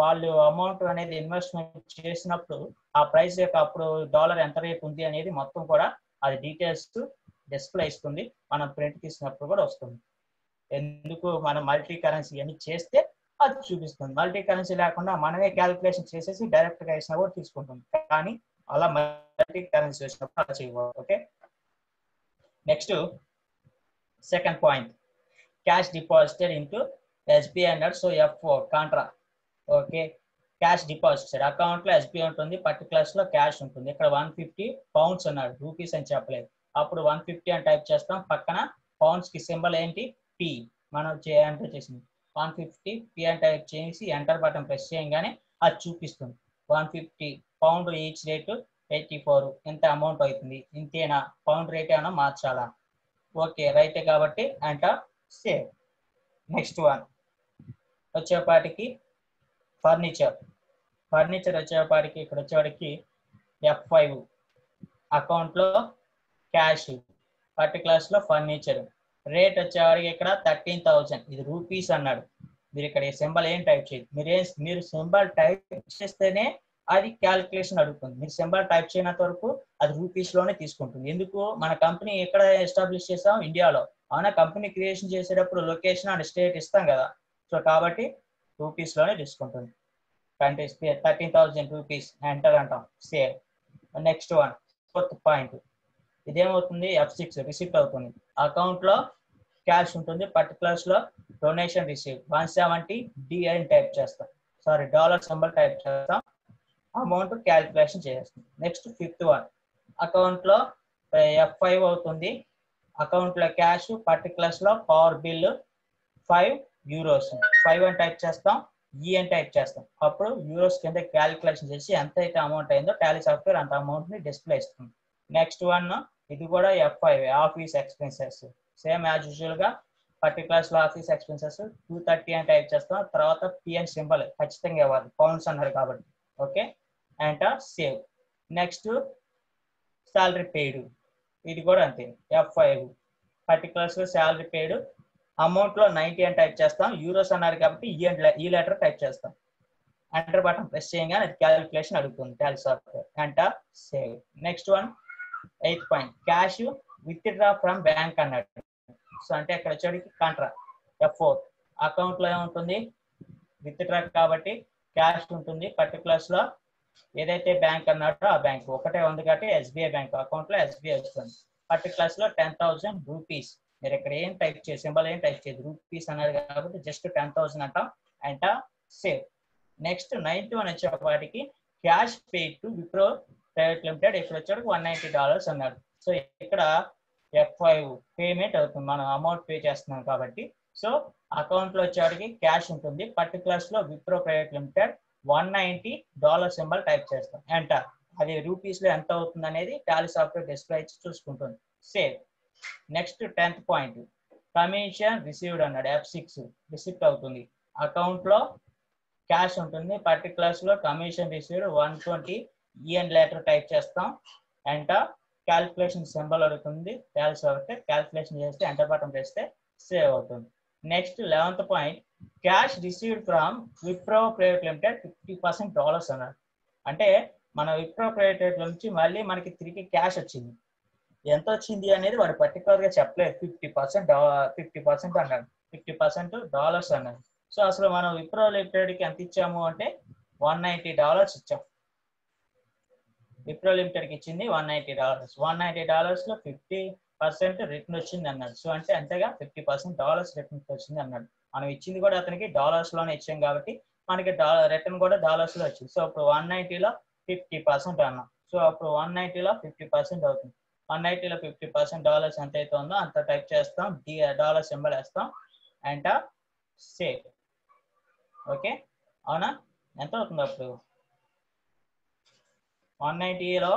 వాళ్ళు అమౌంట్ అనేది ఇన్వెస్ట్మెంట్ చేసినప్పుడు ఆ ప్రైస్ యొక్క అప్పుడు డాలర్ ఎంత రేట్ ఉంది అనేది మొత్తం కూడా అది డీటెయిల్స్ డిస్ప్లే ఇస్తుంది మనం ప్రింట్ తీసినప్పుడు కూడా వస్తుంది. ఎందుకు మనం మల్టీ కరెన్సీ అని చేస్తే అది చూపిస్తుంది. మల్టీ కరెన్సీ లేకుండా మనమే క్యాలిక్యులేషన్ చేసేసి డైరెక్ట్గా వేసినా కూడా తీసుకుంటుంది కానీ అలా మల్టీ కరెన్సీ వచ్చినప్పుడు అలా చేయకూడదు. Okay? Next second point cash deposited into SBI అన్నాడు so F contra okay? Cash deposited అకౌంట్లో ఎస్బీఐ ఉంటుంది పర్టికులర్స్లో క్యాష్ ఉంటుంది. ఇక్కడ వన్ ఫిఫ్టీ పౌండ్స్ అన్నాడు రూపీస్ అని చెప్పలేదు. అప్పుడు వన్ ఫిఫ్టీ అని టైప్ చేస్తాం. పక్కన పౌండ్స్కి సింబల్ ఏంటి? పి మనం ఎంటర్ చేసింది. వన్ ఫిఫ్టీ పి అని టైప్ చేసి ఎంటర్ బటన్ ప్రెస్ చేయగానే అది చూపిస్తుంది. One fifty pound each rate eighty four ఎంత అమౌంట్ అవుతుంది. ఇంతేనా? పౌండ్ రేట్ ఏమైనా మార్చాలా? ఓకే రైట్ కాబట్టి ఎంటర్ సేవ్ నెక్స్ట్ వన్ వచ్చేపాటికి ఫర్నిచర్ ఫర్నిచర్ వచ్చేపాటికి ఇక్కడ వచ్చేవాడికి ఎఫ్ ఫైవ్ అకౌంట్లో క్యాష్ పర్టికులర్స్లో ఫర్నిచర్. రేట్ వచ్చేవాడికి ఇక్కడ థర్టీన్ థౌసండ్ ఇది రూపీస్ అన్నాడు. మీరు ఇక్కడ సింబల్ ఏం టైప్ చేయదు మీరు ఏం మీరు సింబల్ టైప్ చేస్తేనే అది క్యాలిక్యులేషన్ అడుగుతుంది. మీరు సింబల్ టైప్ చేయనంత వరకు అది రూపీస్లోనే తీసుకుంటుంది. ఎందుకు? మన కంపెనీ ఎక్కడ ఎస్టాబ్లిష్ చేసాం? ఇండియాలో. అవునా? కంపెనీ క్రియేషన్ చేసేటప్పుడు లొకేషన్ అండ్ స్టేట్ ఇస్తాం కదా. సో కాబట్టి రూపీస్లోనే తీసుకుంటుంది. కంటే థర్టీన్ థౌసండ్ రూపీస్. ఎంటర్ అంటాం. Save next one. Fourth point. ఇదేమవుతుంది? F six receipt అవుతుంది. అకౌంట్లో క్యాష్ ఉంటుంది. పర్టికులర్స్లో donation receive one seventy D అని టైప్ చేస్తాం. సారీ డాలర్ సింబల్ టైప్ చేస్తాం. అమౌంట్ క్యాలిక్యులేషన్ చేస్తాం. నెక్స్ట్ ఫిఫ్త్ వన్ అకౌంట్లో ఎఫ్ ఫైవ్ అవుతుంది. అకౌంట్లో cash పర్టికులర్స్లో power bill five euros five అని టైప్ చేస్తాం. ఈ అని టైప్ చేస్తాం. అప్పుడు యూరోస్ కింద క్యాలిక్యులేషన్ చేసి ఎంత అయితే అమౌంట్ అయిందో టాలీ సాఫ్ట్వేర్ అంత అమౌంట్ని డిస్ప్లే ఇస్తుంది నెక్స్ట్ వన్ ఇది కూడా F five office expenses same as యూజువల్గా పర్టికులర్స్లో ఆఫీస్ ఎక్స్పెన్సెస్ టూ థర్టీ అని టైప్ చేస్తాం. తర్వాత పిఎన్ సింబల్ ఖచ్చితంగా ఇవ్వాలి. పౌండ్స్ అన్నారు కాబట్టి. Okay and save next salary paid ఇది కూడా అంతే. F five particulars salary paid అమౌంట్లో ninety అని టైప్ చేస్తాం. యూరోస్ అన్నారు కాబట్టి E and E letter type చేస్తాం. ఎంటర్ బటన్ ప్రెస్ చేయగానే అది క్యాలిక్యులేషన్ అడుగుతుంది. టాలీ సాఫ్ట్వేర్ అంట save next one eighth point cash withdraw from bank అన్నట్టు సో అంటే ఇక్కడ వచ్చేటికి కాంట్రా ఎఫ్ ఫోర్ అకౌంట్లో ఏముంటుంది? విత్ డ్రా కాబట్టి క్యాష్ ఉంటుంది. పర్టికులర్స్లో ఏదైతే బ్యాంక్ అన్నాడో ఆ బ్యాంక్ ఒకటే ఉంది కాబట్టి ఎస్బీఐ బ్యాంక్ అకౌంట్లో ఎస్బీఐ వస్తుంది. పర్టికులర్స్లో టెన్ థౌసండ్ రూపీస్ మీరు ఇక్కడ ఏం టైప్ చేసి సింబల్ ఏం టైప్ చేయదు రూపీస్ అన్నారు కాబట్టి జస్ట్ టెన్ థౌసండ్ అంటాం. అంట సేవ్ నెక్స్ట్ నైన్త్ వన్ వచ్చేపాటికి cash pay to Wipro private limited ఇక్కడ వచ్చేటికి వన్ నైన్టీ డాలర్స్ అన్నాడు సో ఇక్కడ ఎఫ్ ఫైవ్ పేమెంట్ అవుతుంది. మనం అమౌంట్ పే చేస్తున్నాం కాబట్టి. సో అకౌంట్లో వచ్చేవాడికి క్యాష్ ఉంటుంది. పర్టికులర్స్లో Wipro private limited one ninety dollar symbol type చేస్తాం. ఎంటర్ అది రూపీస్లో ఎంత అవుతుంది అనేది టాలీ సాఫ్ట్వేర్ డిస్ప్లే ఇచ్చి చూసుకుంటుంది. Save next tenth point commission received అన్నాడు. ఎఫ్ సిక్స్ రిసిప్ట్ అవుతుంది. అకౌంట్లో క్యాష్ ఉంటుంది. పర్టికులర్స్లో commission received one twenty E N letter type చేస్తాం. ఎంటర్ క్యాల్కులేషన్ సింబల్ అడుగుతుంది. క్యాల్స్ సాఫ్ట్వేర్ క్యాల్కులేషన్ చేస్తే ఎంటర్ బటన్ చేస్తే సేవ్ అవుతుంది. Next eleventh point cash received from Wipro private limited fifty percent dollars అన్నారు. అంటే మన విప్రో ప్రైవేట్ నుంచి మళ్ళీ మనకి తిరిగి క్యాష్ వచ్చింది. ఎంత వచ్చింది అనేది వాడు పర్టికులర్గా చెప్పలేదు. ఫిఫ్టీ పర్సెంట్ ఫిఫ్టీ పర్సెంట్ అన్నాడు ఫిఫ్టీ పర్సెంట్ డాలర్స్ అన్నాడు సో అసలు మనం విప్రో లిమిటెడ్కి ఎంత ఇచ్చాము అంటే వన్ నైంటీ డాలర్స్ ఇచ్చాం. విప్రో లిమిటెడ్కి ఇచ్చింది వన్ నైన్టీ డాలర్స్. వన్ నైన్టీ డాలర్స్లో ఫిఫ్టీ పర్సెంట్ రిటర్న్ వచ్చింది అన్నాడు. సో అంటే అంతేగా ఫిఫ్టీ పర్సెంట్ డాలర్స్ రిటర్న్ వచ్చింది అన్నాడు. మనం ఇచ్చింది కూడా అతనికి డాలర్స్లోనే ఇచ్చాం కాబట్టి మనకి డాలర్ రిటర్న్ కూడా డాలర్స్లో వచ్చింది. సో అప్పుడు వన్ నైన్టీలో ఫిఫ్టీ పర్సెంట్ అన్నాం. సో అప్పుడు వన్ నైన్టీలో ఫిఫ్టీ పర్సెంట్ అవుతుంది. వన్ నైన్టీలో ఫిఫ్టీ పర్సెంట్ డాలర్స్ ఎంత అయితే ఉందో అంత టైప్ చేస్తాం. డి డాలర్ సింబల్ వేస్తాం. And save. ఓకే? అవునా? ఎంత అవుతుంది అప్పుడు? వన్ నైన్టీలో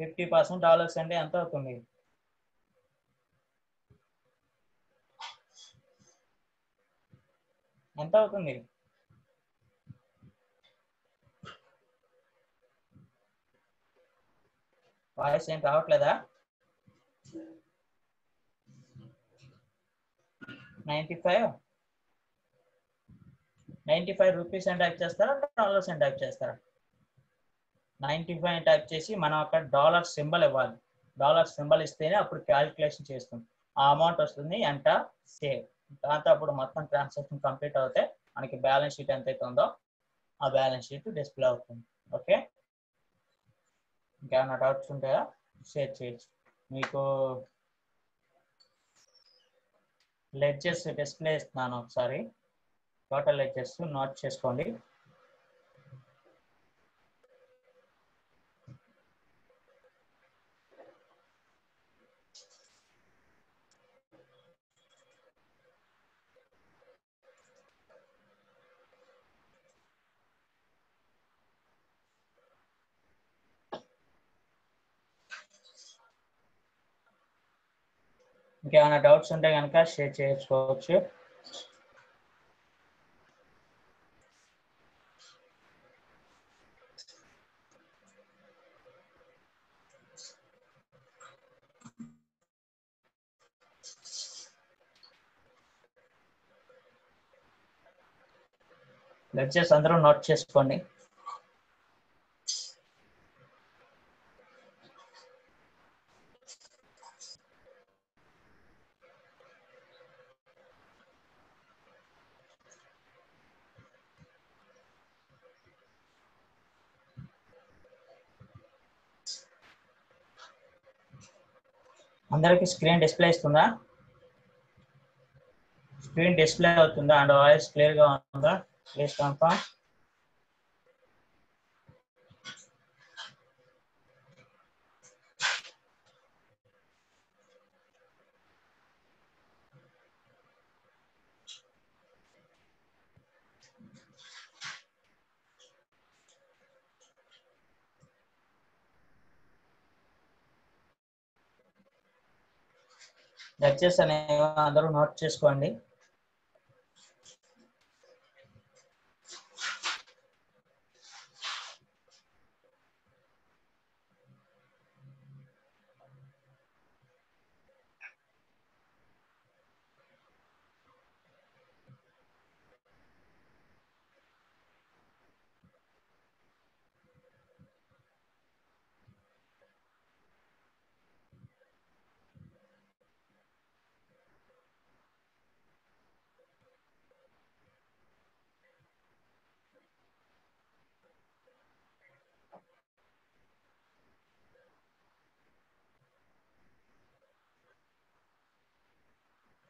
ఫిఫ్టీ పర్సెంట్ డాలర్స్ అంటే ఎంత అవుతుంది? ఎంత అవుతుంది? వాయిస్ ఏం రావట్లేదా? Ninety five? Ninety five rupees అని టైప్ చేస్తారా? డాలర్స్ అని టైప్ చేస్తారా? నైంటీ ఫైవ్ టైప్ చేసి మనం అక్కడ డాలర్ సింబల్ ఇవ్వాలి. డాలర్ సింబల్ ఇస్తేనే అప్పుడు క్యాలిక్యులేషన్ చేస్తుంది ఆ అమౌంట్ వస్తుంది అంట సేవ్. దాంతో అప్పుడు మొత్తం ట్రాన్సాక్షన్ కంప్లీట్ అవుతే మనకి బ్యాలెన్స్ షీట్ ఎంత అయితే ఉందో ఆ బ్యాలెన్స్ షీట్ డిస్ప్లే అవుతుంది. ఓకే? ఇంకేమైనా డౌట్స్ ఉంటాయా షేర్ చేయొచ్చు. మీకు లెడ్జెస్ డిస్ప్లే ఇస్తున్నాను ఒకసారి. టోటల్ లెడ్జెస్ నోట్ చేసుకోండి. ఇంకేమైనా డౌట్స్ ఉంటే కనుక షేర్ చేసుకోవచ్చు లెక్చర్స్ అందరూ నోట్ చేసుకోండి. అందరికి స్క్రీన్ డిస్ప్లే ఇస్తుందా? స్క్రీన్ డిస్ప్లే అవుతుందా? అండ్ వాయిస్ క్లియర్గా ఉందా? ప్లీజ్ కన్ఫామ్ లెక్చర్స్ అనేవి అందరూ నోట్ చేసుకోండి.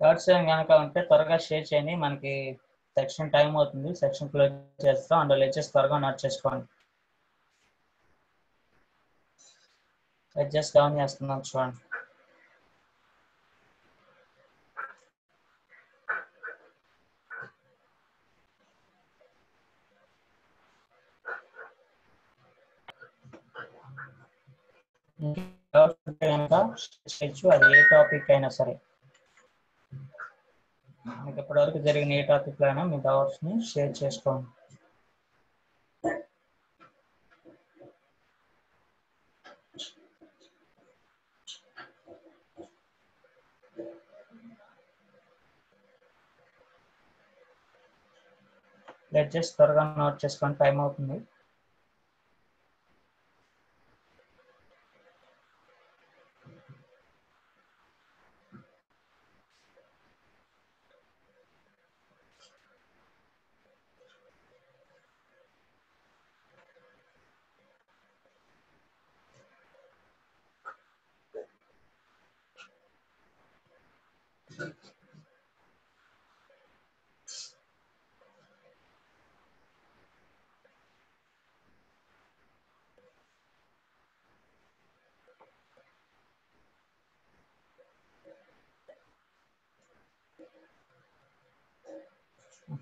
థర్డ్స్ కనుక ఉంటే త్వరగా షేర్ చేయండి. మనకి సెక్షన్ టైం అవుతుంది. సెక్షన్ క్లోజ్ చేస్తాం. అందులో లెక్చర్స్ త్వరగా నోట్ చేసుకోండి. అడ్జస్ట్ డౌన్ చేస్తున్నాం చూడండి. అది ఏ టాపిక్ అయినా సరే. మీకు ఇప్పటివరకు జరిగిన ఏ టాపిక్ అయినా మీ డౌట్స్ని షేర్ చేసుకోండి. జస్ట్ త్వరగా నోట్ చేసుకోండి. టైం అవుతుంది.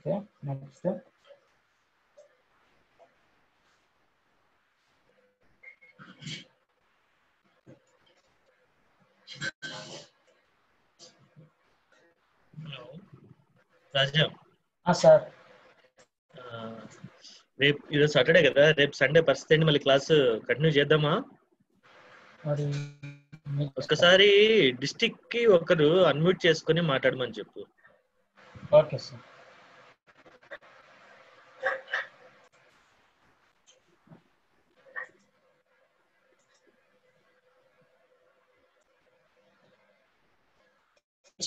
Okay next hello Raja sir ఆ, రేపు ఈరోజు సాటర్డే కదా రేపు సండే పరిస్థితి ఏంటి మళ్ళీ క్లాస్ కంటిన్యూ చేద్దామా మరి మీకు ఒక్కసారి డిస్టిక్కి ఒకరు అన్మ్యూట్ చేసుకొని మాట్లాడమని చెప్పు ఓకే సార్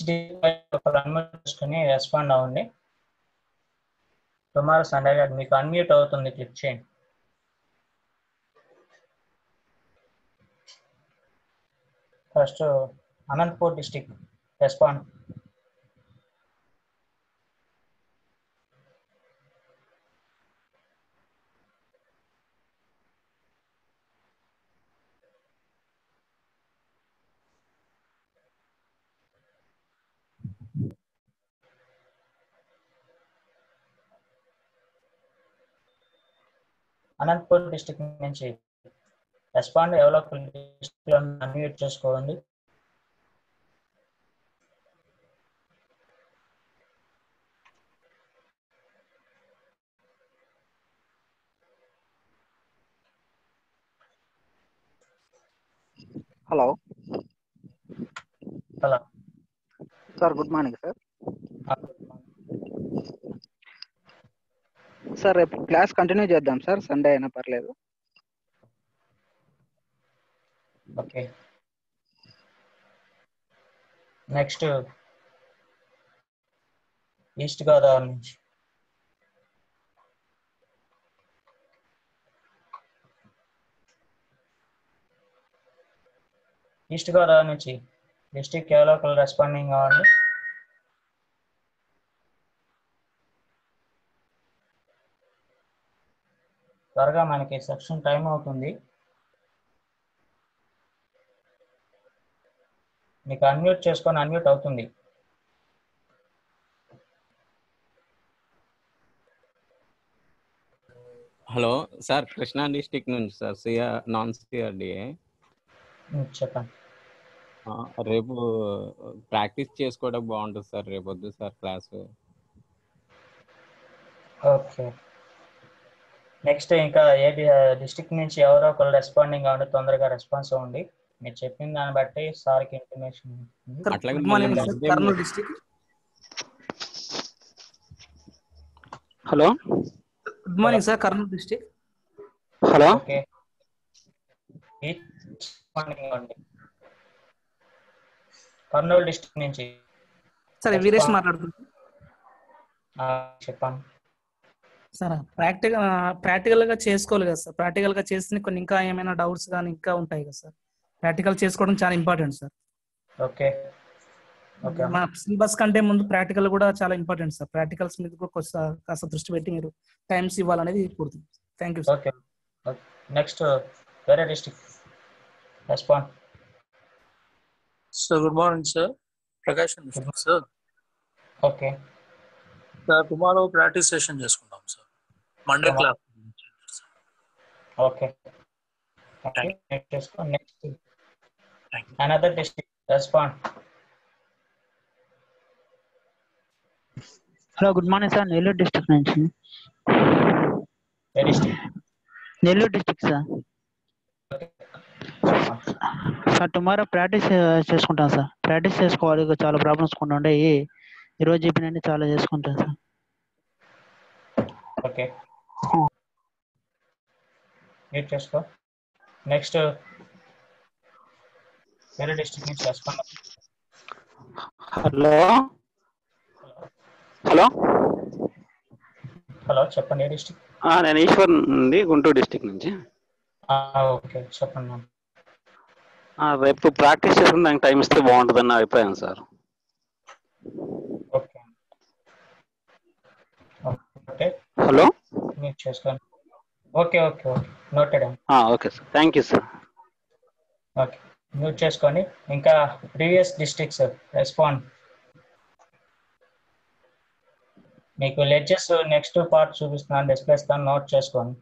చేసుకుని రెస్పాండ్ అవ్వండి. టుమారో సండే గారు మీకు అన్మ్యూట్ అవుతుంది క్లిక్ చేయండి. First Anantapur district respond Anantapur district నుంచి. రెస్పాండ్ డెవలప్ అన్మ్యూట్ చేసుకోండి. Hello. Hello. Sir good morning sir. Sir రేపు క్లాస్ కంటిన్యూ చేద్దాం సార్. సండే అయినా పర్లేదు. ఓకే. నెక్స్ట్ ఈస్ట్ గోదావరి నుంచి. ఈస్ట్ గోదావరి నుంచి. డిస్టిక్ ఎవరో రెస్పాండింగ్ కావాలి? త్వరగా మనకి సెక్షన్ టైం అవుతుంది. మీకు అన్మ్యూట్ చేసుకొని అన్మ్యూట్ అవుతుంది. హలో సార్ కృష్ణా డిస్టిక్ నుంచి సార్ సిఆర్ నాన్ సిఆర్డిఏ చెప్పండి. రేపు ప్రాక్టీస్ చేసుకోవడానికి బాగుంటుంది సార్ రేపు వద్దు సార్ క్లాస్. ఓకే. నెక్స్ట్ ఇంకా ఏ డిస్ట్రిక్ట్ నుంచి ఎవరో ఒకరు రెస్పాండింగ్ అవ్వండి తొందరగా రెస్పాన్స్ అవ్వండి. మీరు చెప్పిన దాన్ని బట్టి సార్కి information Kurnool district hello? Good morning sir Kurnool district hello? Okay. Kurnool district నుంచి. సార్ వీరేష్ మాట్లాడుతున్నాను ఆ, చెప్పండి. సార్ ప్రాక్టికల్ ప్రాక్టికల్గా చేసుకోవాలి కదా సార్. ప్రాక్టికల్గా చేస్తే కొన్ని ఇంకా ఏమైనా డౌట్స్ కానీ ఇంకా ఉంటాయి కదా సార్. ప్రాక్టికల్ చేసుకోవడం చాలా ఇంపార్టెంట్ సార్. ఓకే. ఓకే మన సిలబస్ కంటే ముందు ప్రాక్టికల్ కూడా చాలా ఇంపార్టెంట్ సార్. ప్రాక్టికల్స్ మీద కూడా కొంచెం కాస్త దృష్టి పెట్టి మీరు టైమ్స్ ఇవ్వాలనేది కోరుతుంది thank you sir. Okay. Next వేరే district. Respond. Sir good morning sir. Prakash sir. Okay. Sir tomorrow practice session చేసుకుంటాం sir. Monday Tomorrow. Class okay Thank next చేసుకో next Thank another district respond hello good morning sir Nellore district నుంచి. Nellore district sir sir tomorrow practice చేసుకుంటాం sir practice చేసుకోవాలి చాలా problems కొన్ని ఉన్నాయి ఈరోజు చెప్పినన్ని చాలా చేసుకుంటాం సార్ ఓకే మ్యూట్ చేసుకో. నెక్స్ట్ వేరే డిస్ట్రిక్ట్ నుంచి రెస్పాండ్ హలో? హలో? హలో చెప్పండి ఏ డిస్ట్రిక్ట్ నేను ఈశ్వర్ నుండి గుంటూరు డిస్టిక్ నుంచి. ఓకే చెప్పండి మ్యామ్ రేపు ప్రాక్టీస్ చేసుకుని దానికి టైం ఇస్తే బాగుంటుందని నా అభిప్రాయం సార్. ఓకే. ఓకే. హలో? చేసుకోండి ఓకే ఓకే ఓకే నోటెడ్ ఆ, okay sir thank you sir okay mute చేసుకోండి ఇంకా ప్రీవియస్ డిస్ట్రిక్ట్స్ రెస్పాండ్ మీకు లెడ్జెస్ నెక్స్ట్ పార్ట్ చూపిస్తున్నాను. డిస్ప్లే ఇస్తాను నోట్ చేసుకోండి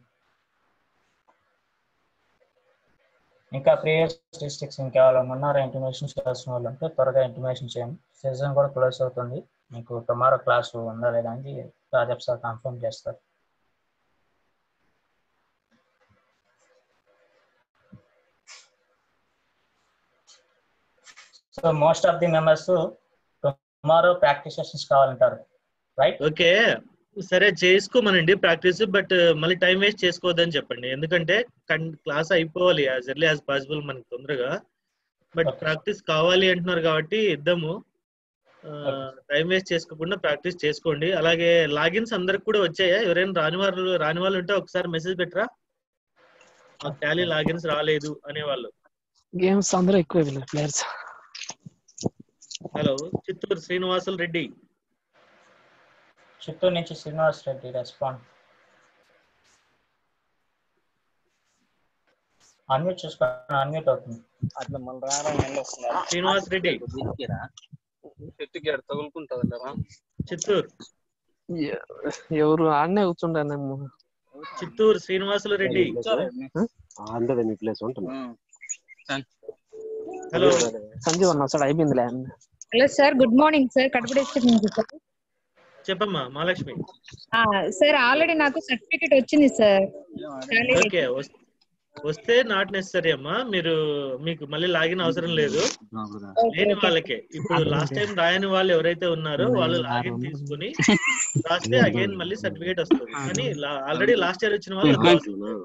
ఇంకా ప్రీవియస్ డిస్ట్రిక్ట్స్ ఇంకెవరైనా ఉన్నారా? ఇంటిమేషన్ చేయాల్సిన వాళ్ళు ఉంటే త్వరగా ఇంటిమేషన్ చేయండి. సీజన్ కూడా క్లోజ్ అవుతుంది. మీకు టుమారో క్లాస్ ఉందా లేదా అని రాజప్ సార్ కన్ఫర్మ్ చేస్తారు. So most of the members tomorrow practice sessions కావాలంటారు రైట్ ఓకే. సరే చేసుకోమనండి ప్రాక్టీస్ బట్ మళ్ళీ టైం వేస్ట్ చేసుకోవద్దని చెప్పండి. ఎందుకంటే క్లాస్ అయిపోవాలి యాజ్ ఎర్లీ యాజ్ పాసిబుల్ మనకి తొందరగా. బట్. ప్రాక్టీస్ కావాలి అంటున్నారు కాబట్టి ఇద్దాము. టైం వేస్ట్ చేసుకోకుండా ప్రాక్టీస్ చేసుకోండి. అలాగే లాగిన్స్ అందరికి కూడా వచ్చాయా? ఎవరైనా రాని వాళ్ళు రాని వాళ్ళు ఉంటే ఒకసారి మెసేజ్ పెట్టరా? మాకు టాలీ లాగిన్స్ రాలేదు అనేవాళ్ళు. గేమ్స్ అందరూ ఎక్కువ ప్లేయర్స్ హలో చిత్తూరు శ్రీనివాసులు రెడ్డి. చిత్తూరు నుంచి శ్రీనివాస్ రెడ్డి రెస్పాండ్ అన్మ్యూట్ చూసుకోండి అన్మ్యూట్ అవుతుంది. అట్లా మళ్ళీ వస్తున్నారు. శ్రీనివాస్ రెడ్డి. చెట్టుకి తగులుకుంటది చిత్తూరు. ఎవరు ఆడనే కూర్చుంటానేమో చిత్తూరు శ్రీనివాసులు రెడ్డి. మీ ప్లేస్ ఉంటుంది హలో. సంజీవ్ అన్న వస్తాడు అయిపోయిందిలే hello sir good morning sir. Kadapa district నుంచి సార్ చెప్పమ్మా మహాలక్ష్మి. సార్ ఆల్రెడీ నాకు సర్టిఫికేట్ వచ్చింది సార్. కానీ ఓకే వస్- వస్తే నాట్ నెసరీ అమ్మా. మీరు మీకు మళ్ళీ లాగిన్ అవసరం లేదు. లేని. వాళ్ళకే. ఇప్పుడు లాస్ట్ టైం రాయని వాళ్ళు ఎవరైతే ఉన్నారో వాళ్ళు లాగిన్ తీసుకుని రాస్తే అగైన్ మళ్ళీ సర్టిఫికేట్ వస్తుంది. కానీ ఆల్రెడీ లాస్ట్ ఇయర్ వచ్చిన వాళ్ళు.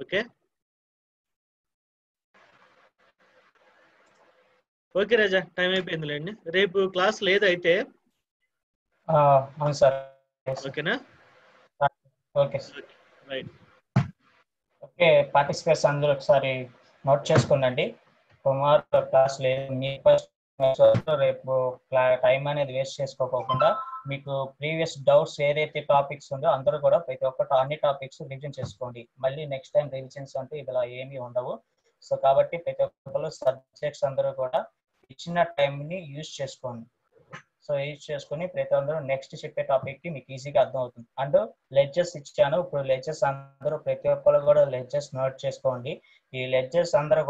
ఓకే? ఓకే రాజా టైం అయిపోయిందిలేండి రేపు క్లాస్ లేదైతే అవును సార్. ఓకేనా? ఓకే రైట్ ఓకే పార్టిసిపేట్స్ అందరూ ఒకసారి నోట్ చేసుకుందండి టుమారో క్లాస్ లేదు. మీ ఫస్ట్ రేపు టైం అనేది వేస్ట్ చేసుకోకుండా మీకు ప్రీవియస్ డౌట్స్ ఏదైతే టాపిక్స్ ఉందో అందరూ కూడా ప్రతి ఒక్కటి అన్ని టాపిక్స్ రివిజన్ చేసుకోండి. మళ్ళీ నెక్స్ట్ టైం రివిజన్స్ అంటే ఇలా ఏమీ ఉండవు. సో కాబట్టి ప్రతి ఒక్కరు సబ్జెక్ట్స్ అందరూ కూడా ఇచ్చిన టైంని యూజ్ చేసుకోండి సో యూజ్ చేసుకుని ప్రతి అందరూ నెక్స్ట్ చెప్పే టాపిక్కి మీకు ఈజీగా అర్థం అవుతుంది అండ్ లెక్చర్స్ ఇచ్చాను. ఇప్పుడు లెక్చర్స్ అందరూ ప్రతి ఒక్కరు కూడా లెక్చర్స్ నోట్ చేసుకోండి. ఈ లెక్చర్స్ అందరూ